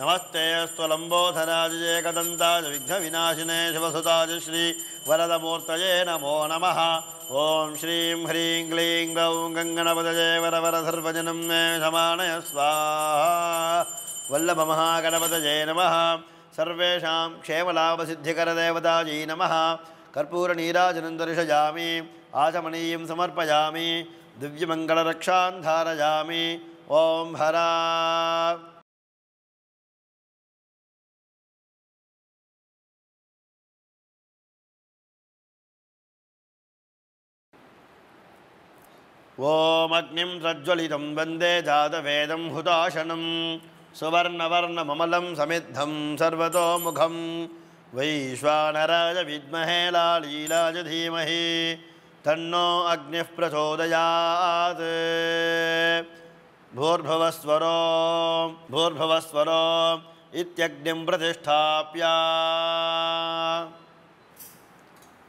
नमस्ते अस्तु लम्बोधराजये कदन्ताज विघ्नविनाशिने शिवसुताज श्री वरदमूर्तये नमो नमः। ॐ श्रीं ह्रीं क्लीं ग्लौं गङ्गणपतजे वरवर सर्वजनं मे शमानय स्वाहा वल्लभमहागणपतये नमः। सर्वेषां क्षेमलाभसिद्धिकरदेवताजी नमः। कर्पूरनीराजनं दर्शयामि आचमनीयं समर्पयामि दिव्यमङ्गलरक्षां धारयामि ॐ हरा। ॐ अग्निं प्रज्वलितं वंदे जातवेदं हुताशनं सुवर्णवर्णममलं समिद्धं सर्वतोमुखं। वैश्वानराय विद्महे लालीलाय धीमहि, तन्नो अग्निः प्रचोदयात्। भूर्भुवस्वरो भूर्भुवस्वरो इत्यग्निं प्रतिष्ठाप्य।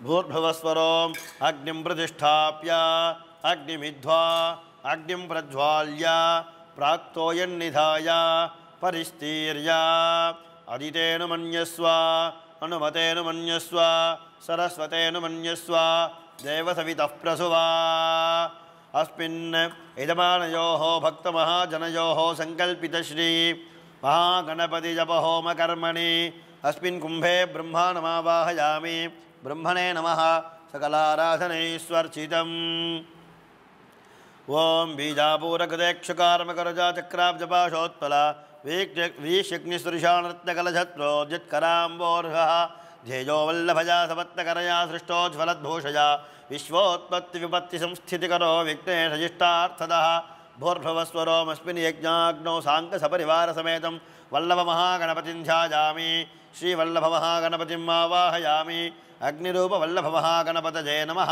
भूर्भुवस्वरो अग्निं प्रतिष्ठाप्य, अग्निमिध्वा, अग्निं प्रज्वाल्य प्राक्तोयन्निधाय परिस्तीर्य। अदितेनु मन्यस्व अनुमतेनु मन्यस्व, सरस्वतेनु मन्यस्व, देवसवितः प्रसुवा। अस्मिन् यजमानयोः, भक्तमहाजनयोः सङ्कल्पितश्री महागणपतिजपहोमकर्मणि अस्मिन् कुम्भे ब्रह्माणमावाहयामि। ब्रह्मणे नमः। सकलाराधनैश्वर्चितम् ॐ बीजापूरकृतेक्षुकारमकरजा चक्राब्जपाशोत्पला वीक्षग्निसृशानृत्यकलशत्रोद्यत्कराम्बोर्हः ध्येयो वल्लभजा सपत्तकरया सृष्टोज्ज्वलद्भूषया विश्वोत्पत्तिविपत्तिसंस्थितिकरो विघ्नेशजिष्टार्थदः भूर्भुवस्वरोमस्मिन् यज्ञाग्नौ साङ्कसपरिवारसमेतं वल्लभमहागणपतिं ध्यायामि श्रीवल्लभमहागणपतिम् आवाहयामि। अग्निरूपवल्लभमहागणपतये नमः।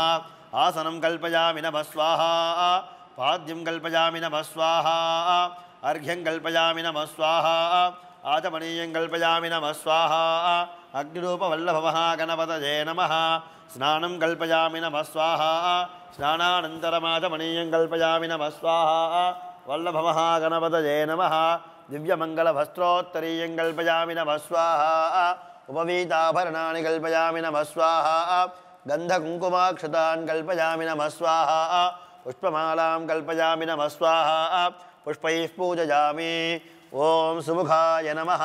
आसनं कल्पयामि नमः, स्वाहा। पाद्यं कल्पयामि नमः स्वाहा, अर्घ्यं कल्पयामि नमः स्वाहा, आचमनीयं कल्पयामि नमः स्वाहा, अग्निरूपवल्लभमहागणपतये नमः, स्नानं कल्पयामि नमः स्वाहा, स्नानानन्तरमाचमनीयं कल्पयामि नमः स्वाहा, वल्लभमहागणपतये नमः, दिव्यमङ्गलभस्त्रोत्तरीयं कल्पयामि नमः स्वाहा, उपवीताभरणानि कल्पयामि नमः स्वाहा, गन्धकुङ्कुमाक्षतान् कल्पयामि नमः स्वाहा पुष्पमालां कल्पयामि नमः स्वाहा पुष्पैः पूजयामि ॐ सुमुखाय नमः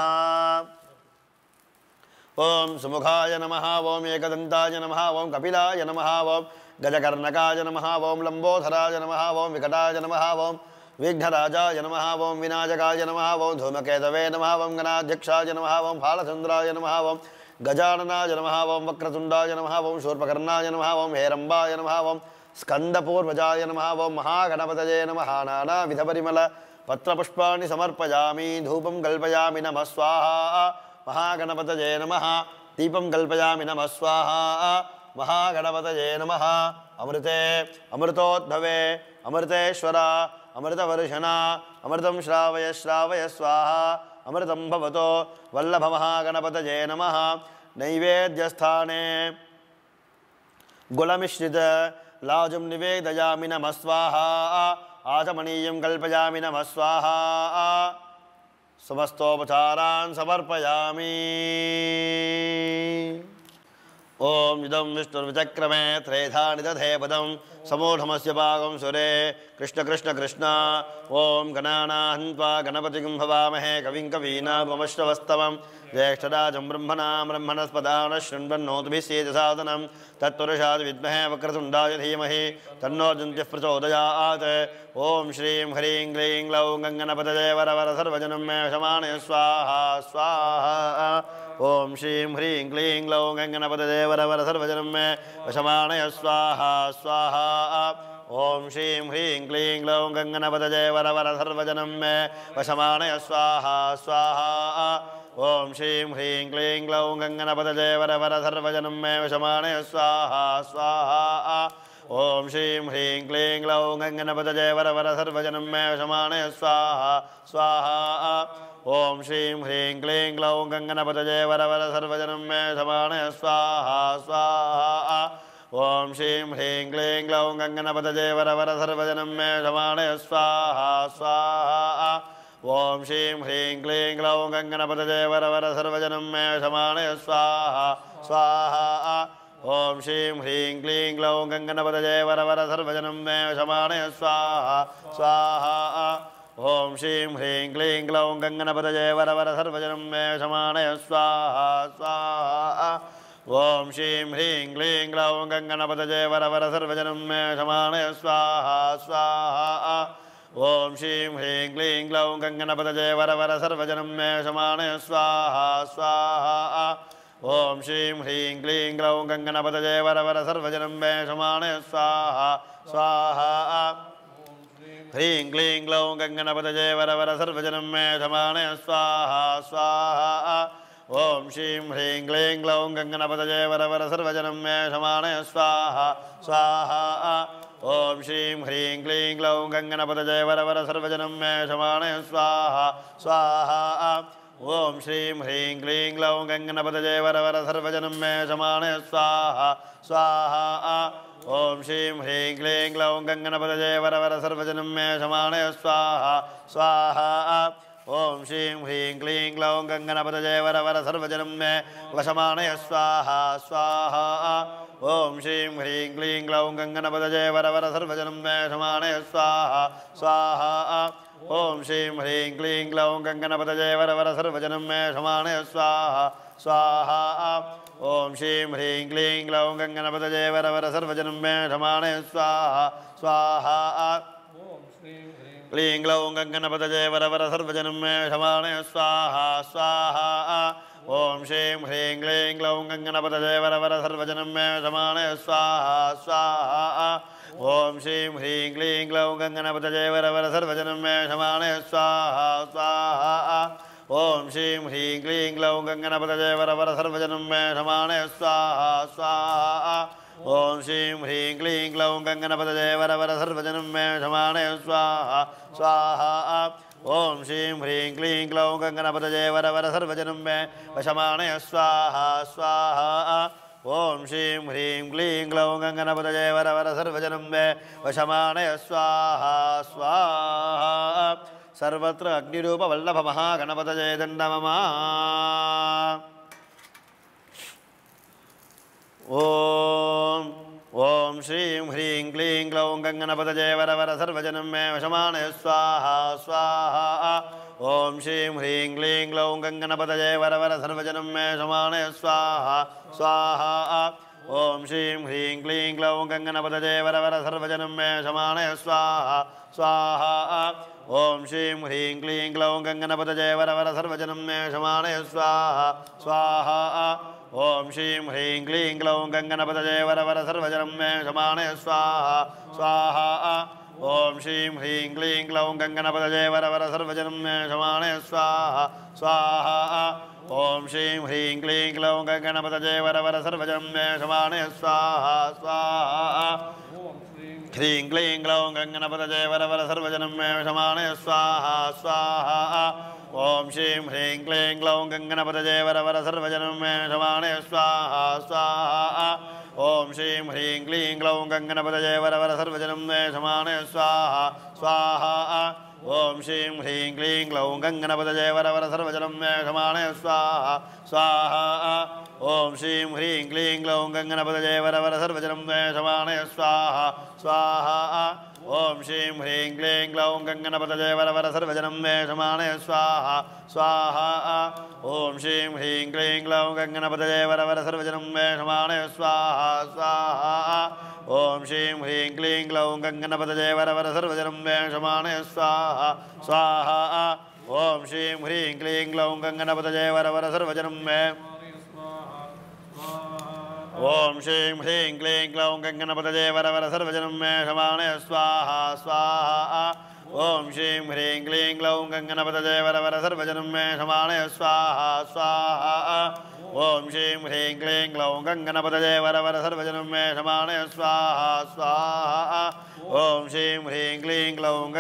ॐ सुमुखाय नमः ॐ एकदन्ताय नमः कपिलाय नमः ॐ गजकर्णकाय नमः ॐ लम्बोधराय नमः ॐ विकटाय नमः ॐ विघ्नराजाय नमः ॐ विनायकाय नमः ॐ धूमकेतवे नमः ॐ गणाध्यक्षाय नमः ॐ फालचन्द्राय नमः ॐ गजाननाय नमः ॐ वक्रतुण्डाय नमः ॐ शूर्पकर्णाय नमः ॐ हेरम्बाय नमः ॐ स्कन्दपूर्वजाय नमः ॐ महागणपतये नमः नानाविधपरिमल पत्रपुष्पाणि समर्पयामि धूपं कल्पयामि नमः स्वाहा महागणपतये नमः दीपं कल्पयामि नमः स्वाहा महागणपतये नमः। अमृते अमृतोद्भवे अमृतेश्वर अमृतवर्षणा अमृतं श्रावय श्रावय स्वाहा अमृतं भवतो वल्लभमहागणपतये नमः। नैवेद्यस्थाने गुलमिश्रित लाजुं निवेदयामि नमः स्वाहा। आचमनीयं कल्पयामि नमः स्वाहा। समस्तोपचारान् समर्पयामि। ॐ इदं विष्णुर्विचक्रमे त्रेधा निदधे पदं समूढमस्य पाकं सुरे। कृष्ण कृष्ण कृष्ण। ॐ गणानाहन्त्वा गणपतिं भवामहे कविं कवीनापमश्रवस्तमं ज्येष्ठराजं ब्रह्मणां ब्रह्मणस्पदान शृण्वन्नोतभिः सेजसादनं तत्पुरुषात् विद्महे वक्रतुण्डाय धीमहि। तन्नो दन्त्यः प्रचोदयात्। ॐ श्रीं ह्रीं क्लीं ग्लौं गङ्गणपतये वरवर सर्वजनं मे शमानय स्वाहा स्वाहा। ॐ श्रीं ह्रीं क्लीं ग्लौं गङ्गणपतये वरवर सर्वजनं मे वशमानय स्वाहा स्वाहा। ॐ श्रीं ह्रीं क्लीं ग्लौं गङ्गणपतये वरवर सर्वजनं मे वशमानय स्वाहा स्वाहा। ॐ श्रीं ह्रीं क्लीं ग्लौं गङ्गणपतये वरवर सर्वजनं मे वशमानय स्वाहा स्वाहा। ॐ श्रीं ह्रीं क्लीं ग्लौं गङ्गणपतये वरवर सर्वजनं मे वशमानय स्वाहा स्वाहा। ॐ श्रीं ह्रीं क्लीं ग्लौं गङ्गणपतये वरवर सर्वजनं मे समानय स्वाहा स्वाहा। ॐ श्रीं ह्रीं क्लीं ग्लौं गङ्गनपतजे वरवर सर्वजनं मे क्षमाणय स्वाहा स्वाहा ॐ श्रीं ह्रीं क्लीं ग्लौं गङ्गनपतजे वरवर सर्वजनं मे क्षमाणय स्वाहा स्वाहा ॐ श्रीं ह्रीं क्लीं ग्लौं गङ्गनपतजे वरवर सर्वजनं मे क्षमाणय स्वाहा स्वाहा ॐ श्रीं ह्रीं क्लीं ग्लौं गङ्गनपतजे वरवर सर्वजनं मे क्षमाणय स्वाहा स्वाहा ॐ श्रीं ह्रीं क्लीं ग्लौं गङ्गनपतजे वरवर सर्वजनं मे क्षमाणय स्वाहा स्वाहा ॐ श्रीं ह्रीं क्लीं ग्लौं गङ्गनपतजे वरवर सर्वजनं मे क्षमाणय स्वाहा स्वाहा ॐ श्रीं ह्रीं क्लीं ग्लौं गङ्गनपतजे वरवर सर्वजनं मे क्षमाणय स्वाहा स्वाहा ह्रीं क्लीं ग्लौं गङ्गनपतजे वरवर सर्वजनं मे क्षमाणय स्वाहा स्वाहा ॐ श्रीं ह्रीं क्लीं ग्लौं गङ्गनपतजे वरवर सर्वजनं मे क्षमाणय स्वाहा स्वाहा ॐ श्रीं ह्रीं क्लीं ग्लौं गङ्गनपतजे वरवर सर्वजनं मे क्षमाणय स्वाहा स्वाहा ॐ श्रीं ह्रीं क्लीं ग्लौं गङ्गनपतजे वरवर सर्वजनं मे क्षमाणय स्वाहा स्वाहा ॐ श्रीं ह्रीं क्लीं ग्लौं गङ्गनपतजे वरवर सर्वजनं मे क्षमाणय स्वाहा स्वाहा ॐ श्रीं ह्रीं क्लीं ग्लौं गङ्गनपतजे वरवर सर्वजनं मे वशमाणय स्वाहा स्वाहा ॐ श्रीं ह्रीं क्लीं ग्लौं गङ्गनपतजे वरवर सर्वजनं मे क्षमाणय स्वाहा स्वाहा ॐ श्रीं ह्रीं क्लीं ग्लौं गङ्गनपतजे वरवर सर्वजनं मे क्षमाणय स्वाहा स्वाहा ॐ श्रीं ह्रीं क्लीं ग्लौं गङ्गनपतजे वरवर सर्वजनं मे क्षमाणय स्वाहा स्वाहा क्लीं ग्लौं गङ्गनपतजे वरवर सर्वजनं मे क्षमाणय स्वाहा स्वाहा ॐ श्रीं ह्रीं क्लीं ग्लौं गङ्गनपतजे वरवर सर्वजनं मे क्षमाणय स्वाहा स्वाहा ॐ श्रीं ह्रीं क्लीं ग्लौं गङ्गनपतजे वरवर सर्वजनं मे क्षमाणय स्वाहा स्वाहा ॐ श्रीं ह्रीं क्लीं ग्लौं गङ्गनपतजे वरवर सर्वजनं मे क्षमाणय स्वाहा स्वाहा ॐ श्रीं ह्रीं क्लीं ग्लौं गङ्गनपतजे वरवर सर्वजनं मे क्षमाणय स्वाहा स्वाहा। ॐ श्रीं ह्रीं क्लीं ग्लौं गङ्गनपतजे वरवर सर्वजनं मे वशमाणय स्वाहा स्वाहा। ॐ श्रीं ह्रीं क्लीं ग्लौं गङ्गनपतजे वरवर सर्वजनं मे वशमाणय स्वाहा स्वाहा। सर्वत्र अग्निरूपवल्लभमहागणपतजे दण्डममा ॐ ॐ श्रीं ह्रीं क्लीं ग्लौं गङ्गनपतजे वरवर सर्वजनं मे वशमानय स्वाहा स्वाहा ॐ श्रीं ह्रीं क्लीं ग्लौं गङ्गनपतजे वरवर सर्वजनं मे समानय स्वाहा स्वाहा ॐ श्रीं ह्रीं क्लीं ग्लौं गङ्गनपतजे वरवर सर्वजनं मे समानय स्वाहा स्वाहा ॐ श्रीं ह्रीं क्लीं ग्लौं गङ्गनपतजे वरवर सर्वजनं मे समानय स्वाहा स्वाहा ॐ श्रीं ह्रीं क्लीं ग्लौं गङ्गनपतजे वरवर सर्वजनं मे समानय स्वाहा स्वाहा। ॐ श्रीं ह्रीं क्लीं ग्लौं गङ्गनपतजे वरवर सर्वजनं मे समानय स्वाहा स्वाहा। ॐ श्रीं ह्रीं क्लीं ग्लौं गङ्गनपतजे वरवर सर्वजनं मे समानय स्वाहा स्वाहा। ह्रीं क्लीं ग्लौं गङ्गनपतजे वरवर सर्वजनं समानय स्वाहा स्वाहा। ॐ श्रीं ह्रीं क्लीं ग्लौं गङ्गनपतजे वरवर सर्वजनं समानय स्वाहा स्वाहा। ॐ श्रीं ह्रीं क्लीं ग्लौं गङ्गनपतजे वरवर सर्वजनं समानय स्वाहा स्वाहा ॐ श्रीं ह्रीं क्लीं ग्लौं गङ्गनपतजे वरवर सर्वजनं मे समानय स्वाहा स्वाहा। ॐ श्रीं ह्रीं क्लीं ग्लौं गङ्गनपतजे वरवर सर्वजनं मे समानय स्वाहा स्वाहा। ॐ श्रीं ह्रीं क्लीं ग्लौं गङ्गनपतजे वरवर सर्वजनं मे समानय स्वाहा स्वाहा। ॐ श्रीं ह्रीं क्लीं ग्लौं गङ्गनपतजे वरवर सर्वजनं मे समानय स्वाहा स्वाहा। ॐ श्रीं ह्रीं क्लीं ग्लौं गङ्गनपतजे स्वाहा। ॐ श्रीं ह्रीं क्लीं ग्लौं गङ्गनपतजे वरवर सर्वजनं मे। ॐ श्रीं ह्रीं क्लीं ग्लौं गङ्गनपतजे वरवर सर्वजनं मे। समानय स्वाहा स्वाहा। ॐ श्रीं ह्रीं क्लीं ग्लौं गङ्गनपतजे वरवर सर्वजनं मे। समानय स्वाहा स्वाहा। ॐ श्रीं ह्रीं क्लीं ग्लौं गङ्गनपतजे वरवर सर्वजनं मे। समानय स्वाहा स्वाहा। ॐ श्रीं ह्रीं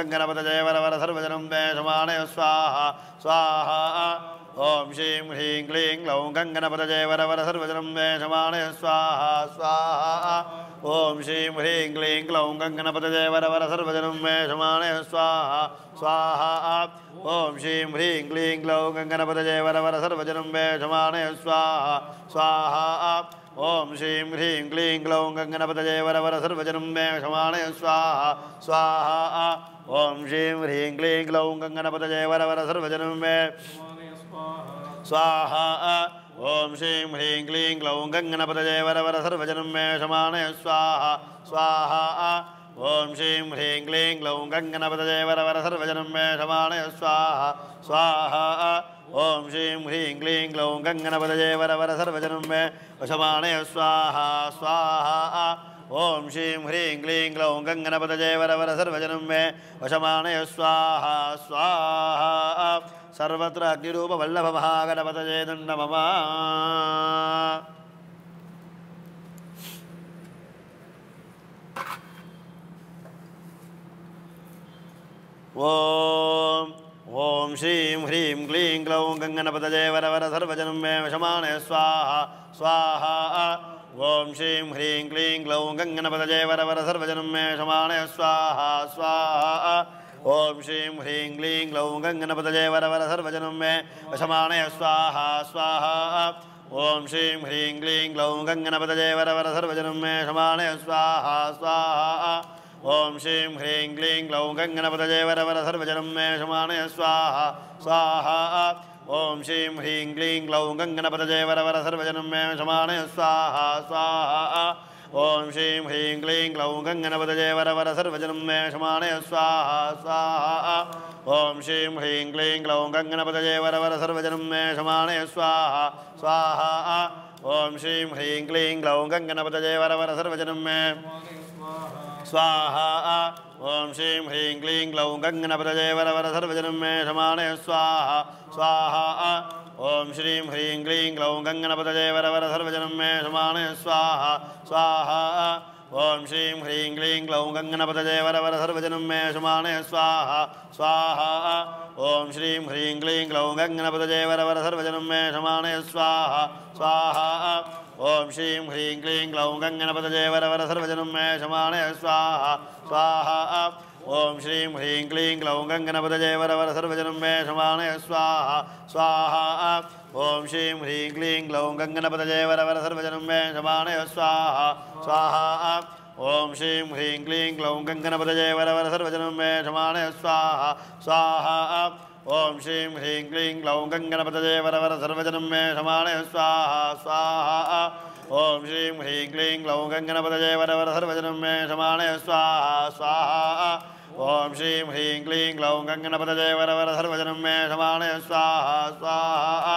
क्लीं ग्लौं गङ्गणपतजय वर वर सर्वजनं मे समानय स्वाहा। स्वाहा ॐ श्रीं ह्रीं क्लीं ग्लौं गङ्गणपतजय वर वर सर्वजनं मे समानय स्वाहा। स्वाहा। ॐ श्रीं ह्रीं क्लीं ग्लौं गङ्गणपतजय वर वर सर्वजनं मे समानय स्वाहा। स्वाहा। ॐ श्रीं ह्रीं क्लीं ग्लौं गङ्गणपतजय वर वर सर्वजनं मे समानय स्वाहा। स्वाहा। ॐ श्रीं ह्रीं क्लीं ग्लौं गङ्गणपतजय वर वर सर्वजनं मे समानय स्वाहा स्वाहा ॐ श्रीं ह्रीं क्लीं ग्लौं गङ्गणपतजय वर वर सर्वजनं मे स्वाहा ॐ श्रीं ह्रीं क्लीं ग्लौं गङ्गणपतजय वर वर सर्वजनं मे समानय स्वाहा स्वाहा ॐ श्रीं ह्रीं क्लीं ग्लौं गङ्गणपतजय वर वर सर्वजनं मे समानय स्वाहा स्वाहा ॐ श्रीं ह्रीं क्लीं ग्लौं गङ्गणपतजय वर वर सर्वजनं मे वशमानय स्वाहा स्वाहा ॐ श्रीं ह्रीं क्लीं ग्लौं गङ्गणपतजय वर वर सर्वजनं मे वशमानय स्वाहा स्वाहा सर्वत्र अग्निरूपवल्लभमहागणपतये दण्डमम ॐ ॐ श्रीं ह्रीं क्लीं ग्लौं गङ्गणपतये वर वर सर्वजनं मे वशमानय स्वाहा स्वाहा ॐ श्रीं ह्रीं क्लीं ग्लौं गङ्गणपतये वर वर सर्वजनं मे वशमानय स्वाहा स्वाहा ॐ श्रीं ह्रीं क्लीं ग्लौं गङ्गणपतये वर वर सर्वजनं मे वशमानय स्वाहा स्वाहा ॐ श्रीं ह्रीं क्लीं ग्लौं गङ्गणपतये वर ॐ श्रीं ह्रीं क्लीं ग्लौं गङ्गणपतये वर वर सर्वजनं मे शमानय स्वाहा स्वाहा। ॐ श्रीं ह्रीं क्लीं ग्लौं गङ्गणपतये वर वर सर्वजनं मे शमानय स्वाहा स्वाहा। ॐ श्रीं ह्रीं क्लीं ग्लौं गङ्गणपतये वर वर सर्वजनं मे शमानय स्वाहा स्वाहा। ॐ श्रीं ह्रीं क्लीं ग्लौं गङ्गणपतये वर वर सर्वजनं मे शमानय स्वाहा स्वाहा। ॐ श्रीं ह्रीं क्लीं ग्लौं गङ्गणपतये वर वर सर्वजनं मे स्वाहा ॐ श्रीं ह्रीं क्लीं ग्लौं गङ्गणपतये वर वर सर्वजनं मे शमानय स्वाहा। स्वाहा। ॐ श्रीं ह्रीं क्लीं ग्लौं गङ्गणपतये वर वर सर्वजनं मे शमानय स्वाहा। स्वाहा। ॐ श्रीं ह्रीं क्लीं ग्लौं गङ्गणपतये वर सर्वजनं मे शमानय स्वाहा स्वाहा। ओं श्रीं ह्रीं क्लीं ग्लौं गङ्गणपतये वर वर सर्वजनं मे शमानय स्वाहा स्वाहा। श्रीं ह्रीं क्लीं ग्लौं गङ्गणपतये वर वर सर्वजनं मे शमानय स्वाहा स्वाहा। ॐ श्रीं ह्रीं क्लीं ग्लौं गङ्गणपतये वर वर सर्वजनं मे शमानय स्वाहा स्वाहा। ॐ श्रीं ह्रीं क्लीं ग्लौं गङ्गणपतये वर वर सर्वजनं मे शमानय स्वाहा स्वाहा। ॐ श्रीं ह्रीं क्लीं ग्लौं गङ्गणपतये वर वर सर्वजनं मे शमानय स्वाहा स्वाहा। ॐ श्रीं ह्रीं क्लीं ग्लौं गङ्गणपतये वर वर सर्वजनं मे शमानय स्वाहा स्वाहा। ॐ श्रीं ह्रीं क्लीं ग्लौं गङ्गणपतये वरवर वर सर्वजनं मे शमानय स्वाहा स्वाहा। ॐ श्रीं ह्रीं क्लीं ग्लौं गङ्गणपतये वर वर मे शमानय स्वाहा स्वाहा।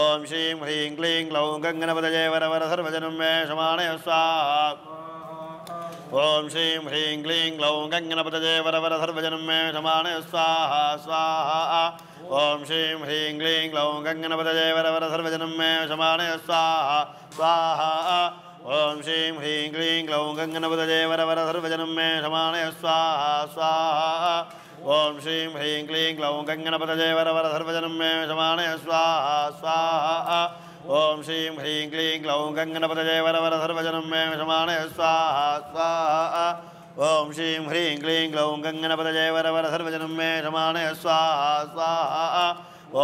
ॐ श्रीं ह्रीं क्लीं ग्लौं गङ्गणपतये वर वर मे शमानय स्वाहा। ॐ श्रीं ह्रीं क्लीं ग्लौं गङ्गणपतये वर वर सर्वजनं मे शमानय स्वाहा स्वाहा ॐ श्रीं ह्रीं क्लीं ग्लौं गङ्गणपतये वर वर सर्वजनं मे शमानय स्वाहा स्वाहा ॐ श्रीं ह्रीं क्लीं ग्लौं गङ्गणपतये वर वर सर्वजनं मे शमानय स्वाहा स्वाहा ॐ श्रीं ह्रीं क्लीं ग्लौं गङ्गणपतये वर वर सर्वजनं मे शमानय स्वाहा स्वाहा ॐ श्रीं ह्रीं क्लीं ग्लौं गङ्गणपतये वर वर सर्वजनं मे शमानय स्वाहा स्वाहा ॐ श्रीं ह्रीं क्लीं ग्लौं गङ्गणपतये वर वर सर्वजनं मे शमानय स्वाहा स्वाहा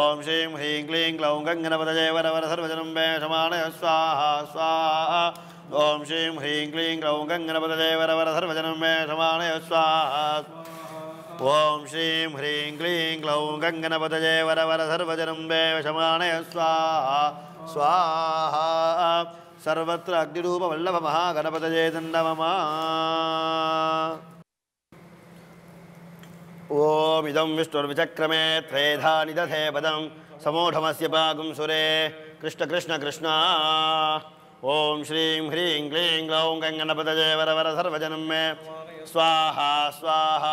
ॐ श्रीं ह्रीं क्लीं ग्लौं गङ्गणपतये वर वर सर्वजनं मे शमानय स्वाहा स्वाहा ॐ श्रीं ह्रीं क्लीं ग्लौं गङ्गणपतये वर वर सर्वजनं मे शमानय स्वाहा ॐ श्रीं ह्रीं क्लीं ग्लौं गङ्गणपतये वर वर सर्वजनं मे शमानय स्वाहा। स्वाहा। सर्वत्र अग्निरूपवल्लभमहागणपतये दण्डमम। ॐ इदं विष्णुर्विचक्रमे त्रेधा निदधे पदं समूढमस्य पागुं सुरे। कृष्ण कृष्ण कृष्ण ॐ श्रीं ह्रीं क्लीं ग्लौं गङ्गणपतये वर वर सर्वजनं मे स्वाहा स्वाहा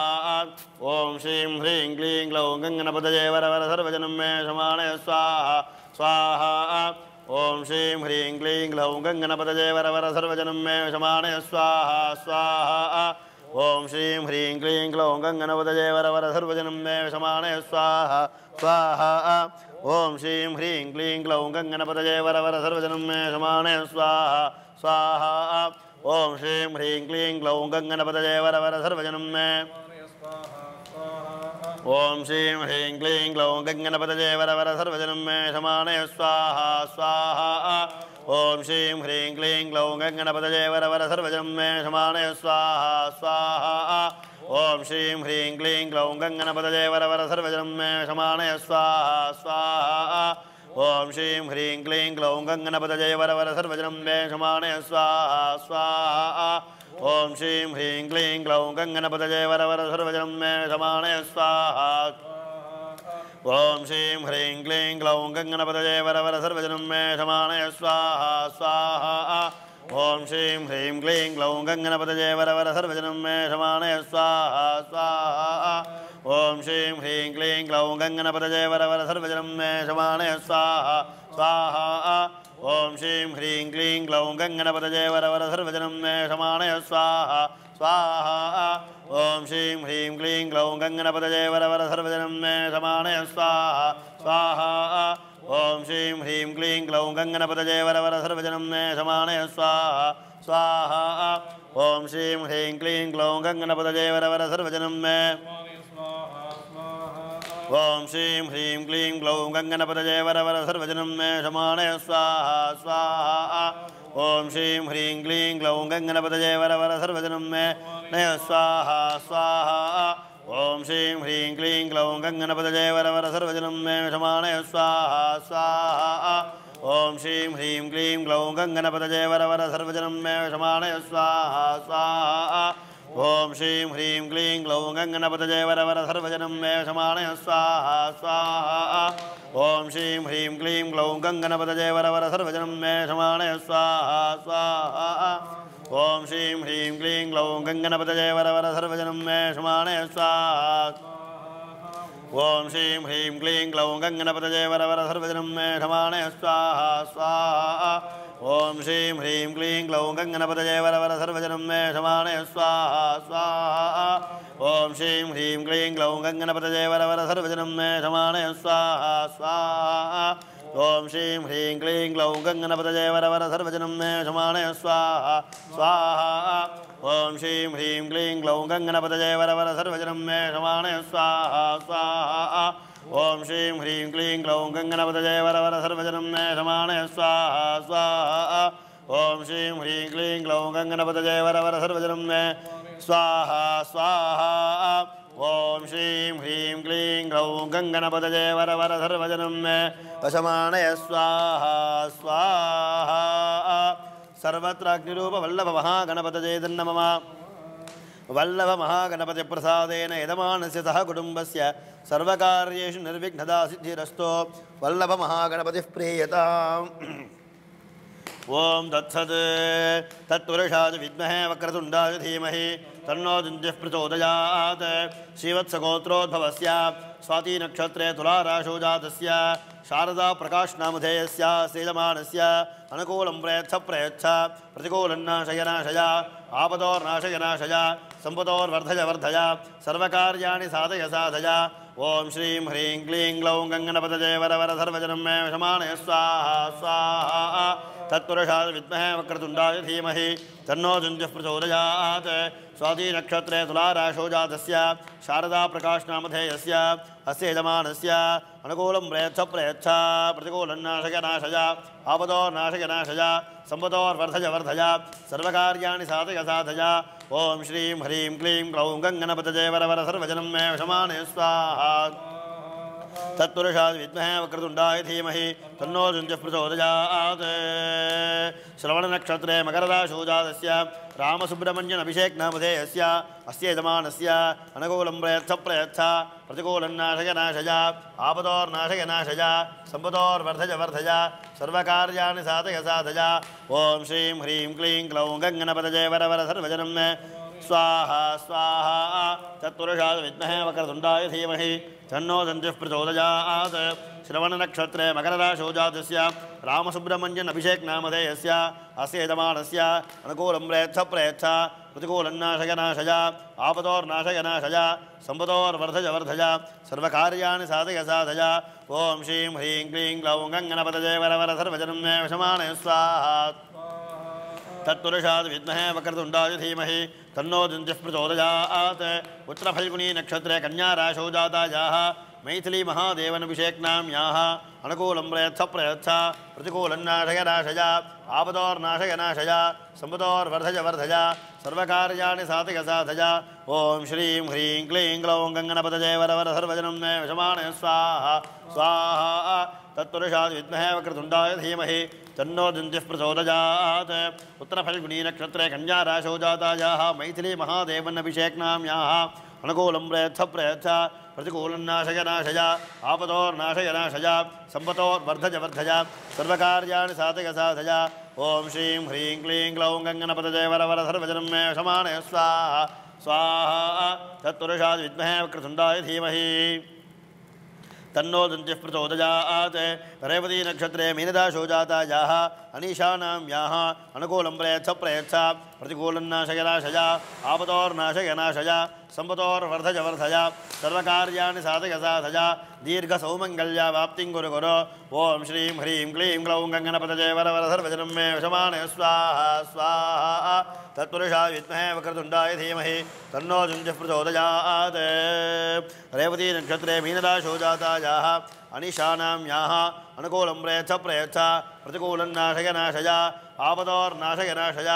ॐ श्रीं ह्रीं क्लीं ग्लौं गङ्गणपतये वर वर सर्वजनं मे शमानय स्वाहा स्वाहा ॐ श्रीं ह्रीं क्लीं ग्लौं गङ्गणपतये वर वर सर्वजनं मे शमानय स्वाहा स्वाहा ॐ श्रीं ह्रीं क्लीं क्लौं गङ्गनपतये वरवर सर्वजनं मे विषमाणय स्वाहा स्वाहा। ॐ श्रीं ह्रीं क्लीं क्लौं गङ्गनपतये वरवर सर्वजनं मे विषमाणय स्वाहा। स्वाहा। ॐ श्रीं ह्रीं क्लीं क्लौं गङ्गनपतये वरवर सर्वजनं मे ॐ श्रीं ह्रीं क्लीं क्लौं गङ्गनपतये वरवर सर्वजनं मे समानय स्वाहा स्वाहा ॐ श्रीं ह्रीं क्लीं क्लौं गङ्गनपतये वरवर सर्वजनं मे समानय स्वाहा स्वाहा ॐ श्रीं ह्रीं क्लीं क्लौं गङ्गनपतये वरवर सर्वजनं मे समानय स्वाहा स्वाहा ॐ श्रीं ह्रीं क्लीं क्लौं गङ्गनपतये वरवर सर्वजनं मे समानय स्वाहा स्वाहा ॐ श्रीं ह्रीं क्लीं क्लौं गङ्गनपतये वरवर सर्वजनं मे समानय स्वाहा ॐ श्रीं ह्रीं क्लीं क्लौं गङ्गनपतये वरवर सर्वजनं मे समानय स्वाहा स्वाहा ॐ श्रीं ह्रीं क्लीं क्लौं गङ्गनपतये वरवर सर्वजनं मे समानय स्वाहा स्वाहा ॐ श्रीं ह्रीं क्लीं क्लौं गङ्गनपतये वरवर सर्वजनं मे समानय स्वाहा स्वाहा। ॐ श्रीं ह्रीं क्लीं क्लौं गङ्गनपतये वरवर सर्वजनं मे समानय स्वाहा स्वाहा। ॐ श्रीं ह्रीं क्लीं क्लौं गङ्गनपतये वरवर सर्वजनं मे समानय स्वाहा स्वाहा। ॐ श्रीं ह्रीं क्लीं क्लौं गङ्गनपतये वरवर सर्वजनं मे समानय स्वाहा स्वाहा। ॐ श्रीं ह्रीं क्लीं क्लौं गङ्गनपतये वरवर सर्वजनं मे ॐ श्रीं ह्रीं क्लीं क्लौं गङ्गनपतये वरवर सर्वजनं मे समानय स्वाहा स्वाहा। ॐ श्रीं ह्रीं क्लीं क्लौं गङ्गनपतये वरवर सर्वजनं मे नय स्वाहा स्वाहा। ॐ ह्रीं क्लीं क्लौं गङ्गनपतये वरवर सर्वजनं मे समानय स्वाहा स्वाहा। ॐ श्रीं ह्रीं क्लीं क्लौं गङ्गनपतये वरवर सर्वजनं मे समानय स्वाहा स्वाहा। ॐ श्रीं ह्रीं क्लीं क्लौं गङ्गनपतये वरवर सर्वजनं मे समानय स्वाहा स्वाहा। ॐ श्रीं ह्रीं क्लीं क्लौं गङ्गनपतये वरवर सर्वजनं मे समानय स्वाहा स्वाहा। ॐ श्रीं ह्रीं क्लीं क्लौं गङ्गनपतये वरवर सर्वजनं मे समानय स्वाहा ॐ श्रीं ह्रीं क्लीं क्लौं गङ्गनपतये वरवर सर्वजनं मे समानय स्वाहा स्वाहा। ॐ श्रीं ह्रीं क्लीं क्लौं गङ्गनपतये वरवर सर्वजनं मे समानय स्वाहा स्वाहा। ॐ श्रीं ह्रीं क्लीं क्लौं गङ्गनपतये वरवर सर्वजनं मे समानय स्वाहा स्वाहा। ॐ श्रीं ह्रीं क्लीं क्लौं गङ्गनपतये वरवर सर्वजनं मे समानय स्वाहा स्वाहा। ॐ श्रीं ह्रीं क्लीं क्लौं गङ्गनपतये वरवर सर्वजनं मे समानय स्वाहा स्वाहा। ॐ श्रीं ह्रीं क्लीं क्लौं गङ्गनपतये वरवर सर्वजनं मे समानय स्वाहा स्वाहा ॐ श्रीं ह्रीं क्लीं क्लौं गङ्गनपतये वरवर सर्वजनं मे स्वाहा स्वाहा ॐ श्रीं ह्रीं क्लीं क्लौं गङ्गनपतये वरवर सर्वजनं मे वशमानय स्वाहा स्वाहा सर्वत्र अग्निरूपवल्लभमहागणपतये तन्नमः वल्लभमहागणपतिप्रसादेन यजमानस्य सह कुटुम्बस्य सर्वकार्येषु निर्विघ्नता सिद्धिरस्तो वल्लभमहागणपतिः प्रीयताम्। ॐ तत्सत्। तत्पुरुषाय विद्महे वक्रतुण्डाय धीमहि तन्नो दुञ्जः प्रचोदयात्। श्रीवत्सगोत्रोद्भवस्य स्वातीनक्षत्रे तुलाराशो जातस्य शारदा प्रकाशनामधेयस्य सेजमानस्य अनुकूलं प्रयच्छ प्रयच्छ प्रतिकूलन्नाशय नाशय सर्वकार्या वर्धय सर्वकार्याणि साधय साधय। ॐ श्री ह्रीं क्लीं ग्लौं गङ्गनपतये वर सर्वजनं मे विषमाणय। स्वाहा स्वाहा। तत्पुरुषाय विद्महे वक्रतुण्डाय धीमहि, तन्नो जुञ्जः प्रचोदयात्। स्वातीनक्षत्रे तुलाराशो जातस्य, शारदा प्रकाशनामधेयस्य अस्य यजमानस्य, अनुकूलं प्रयच्छ प्रयच्छ प्रतिकूलन्नाशय नाशय सम्पदोर्वर्धय वर्धय सर्वकार्याणि साधय साधय। ॐ श्रीं ह्रीं क्लीं क्लौं गङ्गनपतये वरवर सर्वजनं स्वाहा। तत्पुरुषाय विद्महे वक्रतुण्डाय धीमहि तन्नो जुञ्जः प्रचोदयात्। श्रवणनक्षत्रे मकरराशोजातस्य रामसुब्रह्मण्यनभिषेक्नामधेयस्य अस्य यजमानस्य अनुकूलं प्रयच्छ प्रयच्छ प्रतिकूलन्नाशय नाशय आपदोर्नाशय नाशय सम्पदोर्वर्धय वर्धय सर्वकार्याणि साधय साधय। ॐ श्रीं ह्रीं क्लीं क्लौं गङ्गनपतये वरवर सर्वजनं मे स्वाहा स्वाहा तत्पुरुषाय विद्महे वक्रतुण्डाय धीमहि तन्नो दन्तिः प्रचोदयात्। श्रवणनक्षत्रे मकरराशौ जातस्य रामसुब्रह्मण्यन् अभिषेकनामधेयस्य अस्य यजमानस्य अनुकूलं प्रेच्छ प्रेच्छ प्रतिकूलन्नाशय नाशय आपतोर्नाशय नाशय सम्पतोर्वर्धज वर्धज सर्वकार्याणि साधय साधय। ॐ श्रीं ह्रीं क्लीं ग्लौं गङ्गणपतये वरवर सर्वजनं मे वशमानय स्वाहा। तत्पुरुषात् विद्महे वक्रतुण्डाय धीमहि तन्नो प्रचोदयात् उत्तरफल्गुनी नक्षत्रे कन्याराशौ जातायाः मैथिली महादेवनभिषेक्नां याः। अनुकूलं प्रयच्छ प्रयच्छ प्रतिकूलन्नाशय नाशय आपदोर्नाशय नाशय सम्पदोर्वर्धज वर्धज सर्वकार्याणि साधय साधय। ॐ श्रीं ह्रीं क्लीं ग्लौं गङ्गणपतये वरवर सर्वजनं मे वशमानय स्वाहा। स्वाहा। तत्पुरुषात् विद्महे वक्रतुण्डाय धीमहि। तन्नो उत्तरफल्गुनी नक्षत्रे कन्याराशौ जातायाः मैथिली महादेवनभिषेक्नां याः। अनुकूलं प्रयत्थ प्रयच्छ प्रतिकूलन्नाशय नाशय आपदोर्नाशय नाशय। सम्पतोर्वर्धज वर्धज। सर्वकार्याणि साधय साधय। ॐ श्रीं ह्रीं क्लीं ग्लौं गङ्गणपतये वरवर सर्वजनं मे समानय स्वाहा। स्वाहा। तत्पुरुषात् विद्महे वक्रतुण्डाय धीमहि। तन्नो दन्तिः प्रचोदयात् रेवती नक्षत्रे मीनदाशो जाह अनीशानां याः। अनुकूलं प्रयच्छ प्रयच्छ प्रतिकूलन्नाशय नाशय आपतोर्नाशय नाशय सम्पतोर्वर्धज वर्धय सर्वकार्याणि साधय साधय दीर्घसौमङ्गल्यावाप्तिं गुरु गुरु ॐ श्रीं ह्रीं क्लीं ग्लौं वर सर्वजन मे वशमानय स्वाहा स्वाहा। तत्षा विद्महे वक्रतुण्डाय धीमह, तन्नो जुञ्जः रेवती नक्षत्रे मीनराशो जातायाः अनिशानां याः अनुकूलं प्रयच्छ प्रयच्छ प्रतिकूलन्नाशय नाशय आपदोर्नाशय नाशय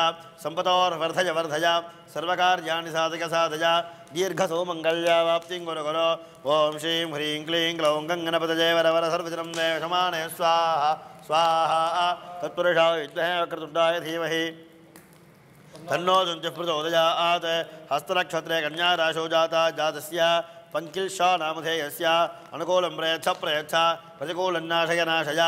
सम्पतोर्वर्धय वर्धय सर्वकार्याणि साधय साधय दीर्घसौमङ्गल्यावाप्तिं कुरु कुरु। ॐ श्रीं ह्रीं क्लीं ग्लौं गङ्गणपतये वरवर सर्वजनं समानय स्वाहा स्वाहा। तत्पुरुषाय विद्महे वक्रतुण्डाय धीमहि। तन्नो दन्तिः प्रचोदयात्। हस्तनक्षत्रे कन्याराशौ जाता जातस्य। पङ्किल्षा नामधेयस्य अनुकूलं प्रयच्छ प्रयच्छ प्रतिकूलन्नाशय नाशय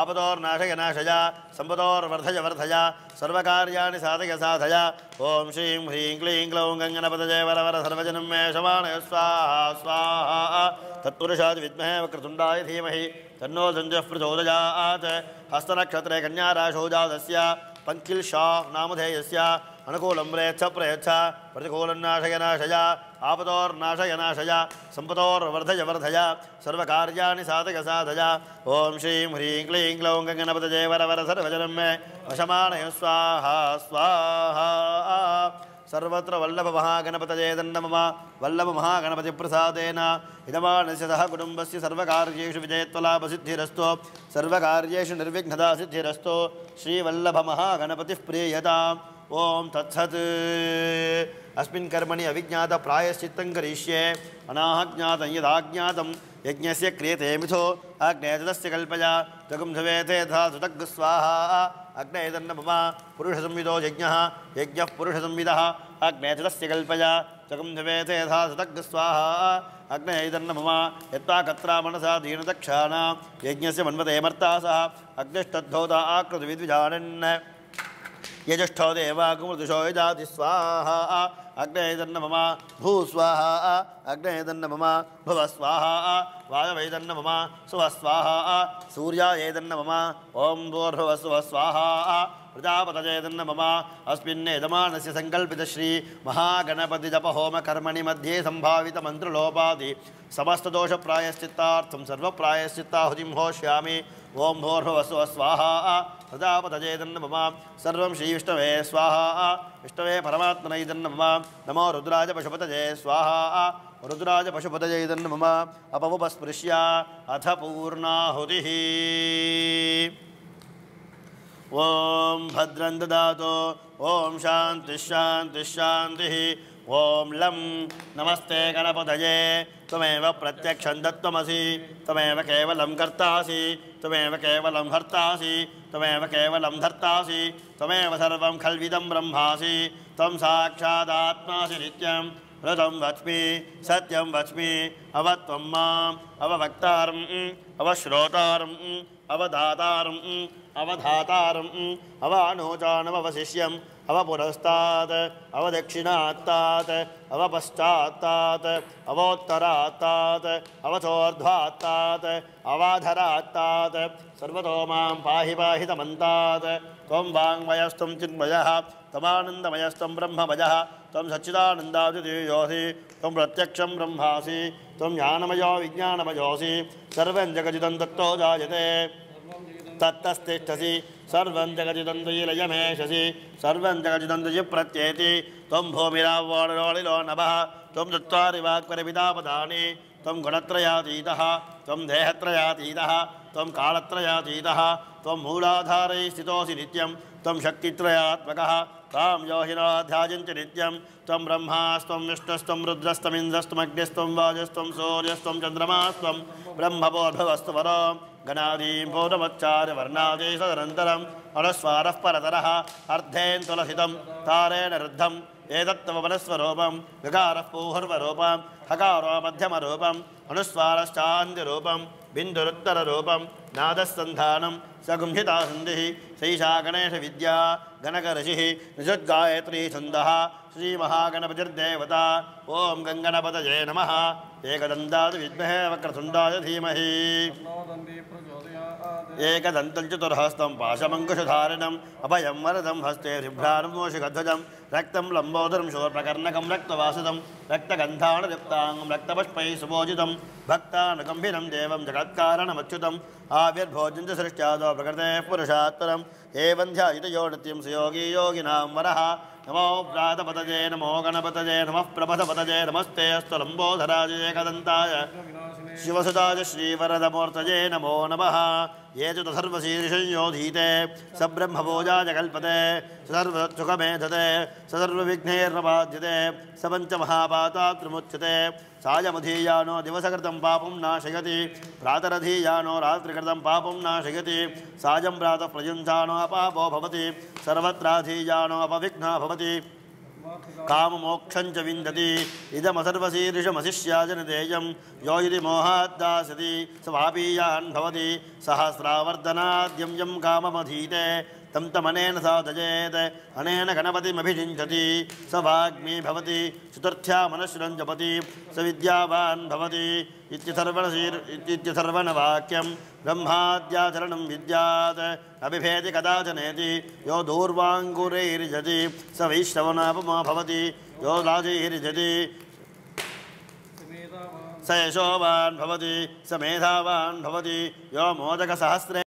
आपदोर्नाशय नाशय सम्पदोर्वर्धय वर्धय सर्वकार्याणि साधय साधय। ॐ श्रीं ह्रीं क्लीं ग्लौं गङ्गणपतये वरवर सर्वजनं मे शमानय स्वाहा स्वाहा। तत्पुरुषात् विद्महे वक्रतुण्डाय धीमहि। तन्नो दन्तिः प्रचोदयात्। हस्तनक्षत्रे कन्याराशौ जातस्य पङ्किल्षा नामधेयस्य अनुकूलं प्रयच्छ प्रयच्छ प्रतिकूलन्नाशय नाशय आपतोर्नाशय नाशय सम्पतोर्वर्धय वर्धय सर्वकार्याणि साधय साधय ॐ श्रीं ह्रीं क्लीं ग्लौं गङ्गणपतये वरवर सर्वजनं मे वशमानय स्वाहा स्वाहा सर्वत्र वल्लभमहागणपतये दण्डमम वल्लभमहागणपतिप्रसादेन इदमानस्य सह कुटुम्बस्य सर्वकार्येषु विजयत्वलाभसिद्धिरस्तु सर्वकार्येषु निर्विघ्नता सिद्धिरस्तु श्रीवल्लभमहागणपतिः प्रीयताम् ॐ तत्सत्। अस्मिन् कर्मणि अविज्ञातप्रायश्चित्तं करिष्ये, अनाज्ञातं यदाज्ञातं, यज्ञस्य क्रियते मिथो, अग्नेतदस्य कल्पया, जगुं धवेते यथा सुतग् स्वाहा अग्नेतन्न मम, पुरुषसंविदो यज्ञः यज्ञः पुरुषसंविदः, अग्नेतदस्य कल्पया, जगुं धवेते यथा सुतग् स्वाहा अग्नेतन्न मम यत्त्वा कत्रा मनसा दीनदक्षाणां, यज्ञस्य मन्वते मर्तासः अग्निष्टद्धोता आकृतिविद्विजानन्। यजुष्ठो देवाकुमृदुषो यजाति स्वाहा अग्नेदन्न मम भू स्वाहा अग्नेदन्न मम भुव स्वाहा वायवैदन्न मम सुव स्वाहा सूर्यायेदन्न मम ॐ भूर्भुव सुव स्वाहा प्रजापतजेदन्न मम अस्मिन्नेदमानस्य सङ्कल्पितश्री महागणपतिजपहोमकर्मणि मध्ये सम्भावितमन्त्रलोपादि समस्तदोषप्रायश्चित्तार्थं सर्वप्रायश्चित्ताहुतिं होष्यामि। ॐ भूर्भुवस्व स्वाहा। प्रजापतजेदन्न मम सर्वं श्रीविष्णवे स्वाहा। विष्णवे परमात्मनैदन्न मम नमो रुद्राज पशुपतये स्वाहा। रुद्राज पशुपतयैदन्न मम अपमुपस्पृश्य। अथ पूर्णाहुतिः। ॐ भद्रं ददातु। ॐ शान्तिः शान्तिः शान्तिः। ॐ लं नमस्ते गणपतये। त्वमेव प्रत्यक्षं दत्तमसि। त्वमेव केवलं कर्तासि। त्वमेव केवलं हर्तासि। त्वमेव केवलं धर्तासि। त्वमेव सर्वं खल्विदं ब्रह्मासि। त्वं साक्षादात्मासि नित्यं। ऋतं वच्मि। सत्यं वच्मि। अवत्वं माम्। अववक्तारम्। अवश्रोतारम्। अवधातारम्। अवधातारम्। अवपुरस्तात्, अवदक्षिणात्तात्, अवपश्चात्तात्, अवोत्तरात्तात्, अवचोर्ध्वात्तात्, अवाधरात्तात्, सर्वतो माँ पाहि पाहि तमन्तात्। त्वं वाङ्मयस्त्वं चिन्मयः त्वमानन्दमयस्त्वं ब्रह्ममयः, त्वं सच्चिदानन्दादिदेयोऽसि त्वं प्रत्यक्षं ब्रह्मासि, त्वं ज्ञानमयो विज्ञानमयोऽसि, सर्वं जगजिदं दत्तो जायते। तत्तस्तिष्ठसि सर्वं जगजिदं तुयिलयमेषसि सर्वं जगजिदं तुयि प्रत्येति। त्वं भूमिरावोणिलो नभः त्वं चत्वारि वाक्परिपितापदानि त्वं गुणत्रयातीतः, त्वं देहत्रयातीतः, त्वं कालत्रयातीतः, त्वं मूलाधारे स्थितोऽसि नित्यं, त्वं शक्तित्रयात्मकः, तां योहिनाध्यायञ्च नित्यं, त्वं ब्रह्मास्त्वं विष्णुस्त्वं रुद्रस्त्वमिन्द्रस्त्वमग्निस्त्वं वाजस्त्वं सूर्यस्त्वं चन्द्रमास्त्वं ब्रह्मबोधवस्तु वरो गणादीं पौरमच्चार्य वर्णादि सदनन्तरम् अनुस्वारः परतरः अर्धेन् तुलसितं तारेण रुद्धम् एतत्तव वनस्वरूपं गकारः पूर्वरूपं हकारो मध्यमरूपम् अनुस्वारश्चान्त्यरूपं बिन्दुरुत्तररूपं नादस्सन्धानं सगुंहिता सन्धिः सैषा गणेशविद्या गणकऋषिः निजद्गायत्री छन्दः श्रीमहागणपतिर्देवता ॐ गङ्गणपतये नमः। एकदन्ताद् विद्महे वक्रतुण्डाय धीमहि। एकदन्तं चतुर्हस्तं पाशमङ्कुशधारिणम्, अभयं वरदं, हस्ते बिभ्राणं मोषिकध्वजं रक्तं लम्बोदरं शूर्पकर्णकं रक्तवासुदं रक्तगन्धाणलिप्ताङ्गं रक्तपुष्पैः सुभोजितं भक्तानुगम्भीरं देवं जगत्कारणमच्युतम् आविर्भोजं च सृष्ट्यादो प्रकृतेः पुरुषात्तरम् एवं ध्यायितयो नित्यं सुयोगी योगिनां वरः। नमो व्रातपतजे नमो गणपतजे नमः प्रपथपतजे नमस्ते, अस्तु लम्बोधराज एकदन्ताय विनाशिने शिवसुताज श्रीवरदमूर्तये नमो नमः। ये च सर्वशीर्षयोधीते स ब्रह्मभोजाय कल्पते स सर्वसुखमेधते सर्वविघ्नैर्नबाध्यते स पञ्चमहापातात्रिमुच्यते सायमधीयानो दिवसकृतं पापं नाशयति, प्रातरधीयानो रात्रिकृतं पापं नाशयति, सायं प्रातः प्रयुञ्जानो अपापो भवति, सर्वत्राधीयानो अपविघ्ना भवति। काममोक्षं च विन्दति इदमसर्वशीर्षमशिष्याजनदेयं यो यदि मोहाद्दासति स पापीयान् भवति। सहस्रावर्धनाद्यं यं काममधीते तं तमनेन साधयेत् अनेन गणपतिमभिषिञ्चति स वाग्मी भवति चतुर्थ्या मनश्रं जपति स विद्यावान् भवति इत्यथर्वणशीर् इत्यथर्वणवाक्यं ब्रह्माद्याचरणं विद्यात् अभिभेति कदाचनेति यो दूर्वाङ्कुरैर्जति स वैष्णवनापमा भवति यो राजैर्जति स यशोवान् भवति स मेधावान् भवति यो मोदकसहस्रे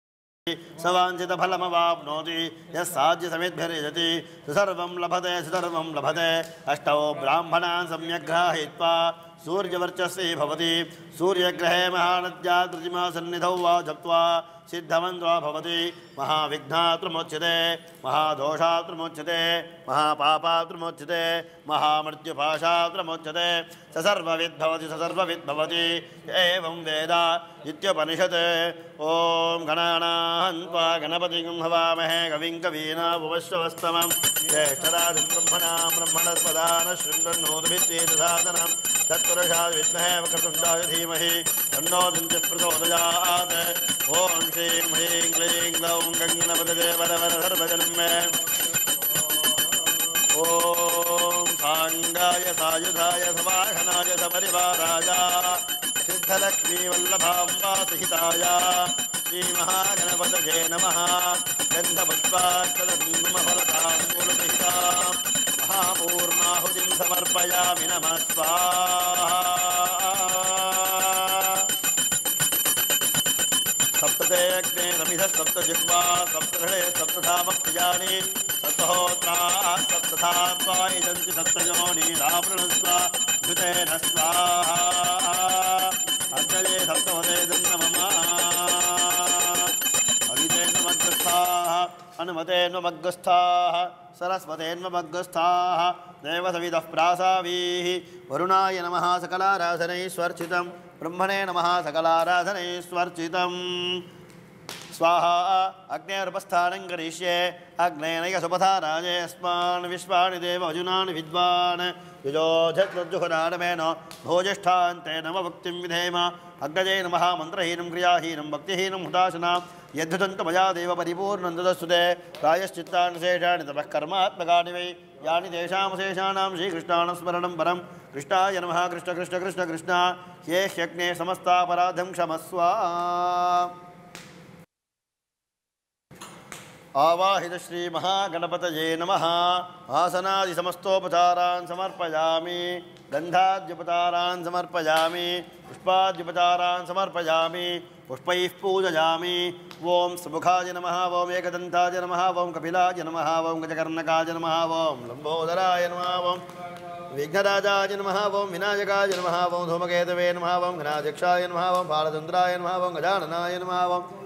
स वाञ्छितफलमवाप्नोति यः साध्यसमिद्भिर्यजति सुसर्वं लभते सुसर्वं लभते। अष्टौ ब्राह्मणान् सम्यग्राहयित्वा सूर्यवर्चस्वी भवति। सूर्यग्रहे महानद्या सन्निधौ वा जप्त्वा सिद्धमन्त्रो भवति। महाविघ्नात्मुच्यते महादोषात्मुच्यते महापापात्मुच्यते महामृत्युपाशात्मुच्यते स सर्वविद्भवति स सर्वविद्भवति एवं वेद इत्युपनिषत्। ॐ गणानाहन्त्वा गणपतिं हवामहे, कविं कवीनामुपश्वस्तमं ज्येष्ठराजं ब्रह्मणां ब्रह्मणस्पदान शृण्वन्नोद्भित्तेतसादनं तत्पुरुषाय विद्महे वक्रतुण्डाय धीमहि तन्नो दन्त्यः प्रचोदयात्। ॐ श्रीं ह्रीं क्लीं ग्लौं गङ्गणपतये वर वर सर्वजनं मे ॐ साङ्गाय सायुधाय सवाहनाय सपरिवाराय। सिद्धलक्ष्मीवल्लभाम्बासहिताय श्रीमहागणपतये नमः। गन्धपुष्पाक्षरकुङ्कुमफलताम्बूलसहितां महापूर्णाहुतिं समर्पयामि नमः। स्वाहा सप्तजिह्वा सप्तहृदे सप्तधामप्रियाणि सप्तहोत्राः सप्तथा त्वायजन्ति सप्तयोनीरावृणस्व घृतेन स्वाहा अग्नये सप्तवदे दन्नमम अगितेन्वमग्रस्थाः हनुमतेन्वमग्रस्थाः सरस्वतेन्वमग्रस्थाः देवसविदः प्रासावीः वरुणाय नमः सकलाराधनैस्वर्चितं ब्रह्मणे नमः सकलाराधनैस्वर्चितम् स्वाहा अग्नेरुपस्थानं करिष्ये अग्नेनैकसुपथा राजे अस्मान् विश्वानि देव अजुनानि विद्वान्। यजोजत्जुहनानमेन भोजिष्ठान्ते नम भक्तिं विधेम। अग्रजे नमः, मन्त्रहीनं, क्रियाहीनं, भक्तिहीनं, हुताशना। यद्धुदन्त मया देव परिपूर्णन्ददस्तुते प्रायश्चित्तानि शेषाणि तपः कर्मात्मकानि वै। यानि तेषामशेषाणां श्रीकृष्णानुस्मरणं परं। कृष्णाय नमः, कृष्ण कृष्ण कृष्ण कृष्ण। ये ह्यग्ने समस्तापराधं क्षमस्व। आवाहित श्री महागणपतये नमः आसनादि समस्तोपचारान् समर्पयामि गन्धाद्युपचारान् समर्पयामि पुष्पाद्युपचारान् समर्पयामि पुष्पैः ॐ सुमुखाय नमः ॐ एकदन्ताय नमः ॐ कपिलाय नमः ॐ गजकर्णकाय नमः ॐ लम्बोदराय नमः ॐ विघ्नराजाय नमः ॐ विनायकाय नमः ॐ धूमकेतवे नमः ॐ घनाध्यक्षाय नमः ॐ बालचन्द्राय नमः ॐ गजाननाय नमः ॐ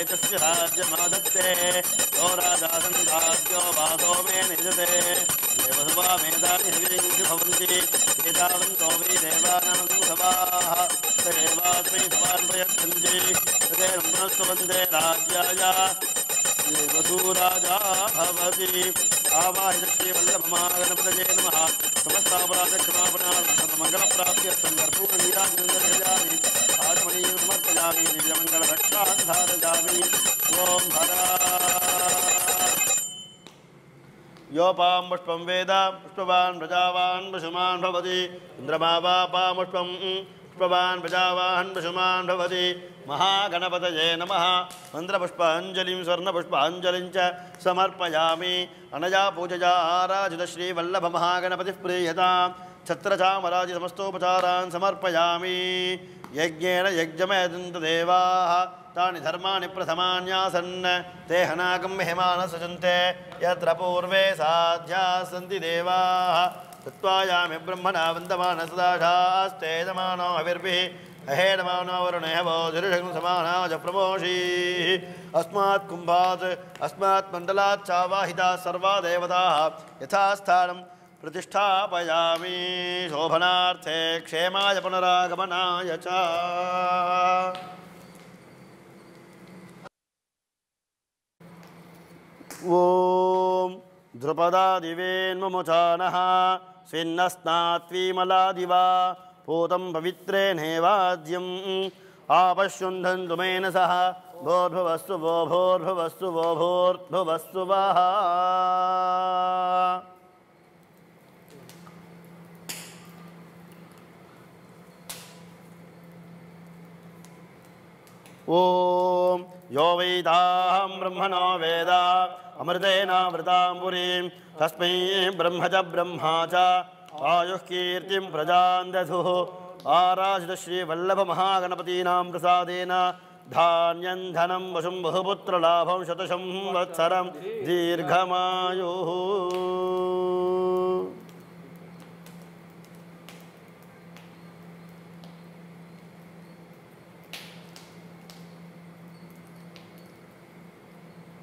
एकस्य राज्यमादत्ते यो राजासन्धाद्यो वासो मे निजते। देवसभा मेधानि हविरिङ्गि भवन्ति एतावन्तो वै देवानां सभाः। वंदे भवति। आवाहित श्रीवल्लभमागणपतये नमः। समस्तापराधक्षमापणार्थं मङ्गलप्राप्त्यर्थं कर्पूरनीराजनन्दर्शयामि आत्मनीयं समर्पयामि दिव्यमङ्गलरक्षान् धारयामि ॐ हरा। योपां पुष्पं वेद पुष्पवान् प्रजावान् पशुमान् भवति। इन्द्रमा वापां पुष्पं पुष्पवान् प्रजावान् पशुमान् भवति। महागणपतये नमः। मन्त्रपुष्पाञ्जलिं स्वर्णपुष्पाञ्जलिं च समर्पयामि। अनया पूजया आराजितश्रीवल्लभमहागणपतिः प्रीयतां। छत्रचामराजि समस्तोपचारान् समर्पयामि। यज्ञेन यज्ञमयदन्तदेवाः। तानि धर्माणि प्रथमान्यासन्। ते हनाकं हेमान सजन्ते यत्र पूर्वे साध्याः सन्ति देवाः। तत्त्वायामि ब्रह्मणा वन्दमान सदाशास्ते यजमानो हविर्भिः अहेडमानो वरुणः वो धीर्षं समानाज प्रमोषीः। अस्मात् कुम्भात्, अस्मात् मण्डलात् चावाहिताः सर्वा देवताः यथास्थानं प्रतिष्ठापयामि। शोभनार्थे क्षेमाय पुनरागमनाय च। ॐ ध्रुपदादिवेन्मुचानः स्विन्नस्नात्वीमलादिवा पूतं पवित्रेणेवाद्यम् आपश्युन्धन्तु मेन सह भोर्भुवस्तु वो भोर्भुवस्तु वो भोर्भुवस्तु वः। ॐ यो वैदाहं ब्रह्मणो वेद अमृतेनावृतां पुरीं तस्मै ब्रह्म च ब्रह्मा च। आयुः कीर्तिं प्रजां दधुः आराजितश्रीवल्लभमहागणपतीनां प्रसादेन, धान्यं धनं वशुं बहुपुत्रलाभं शतशं वत्सरं दीर्घमायुः।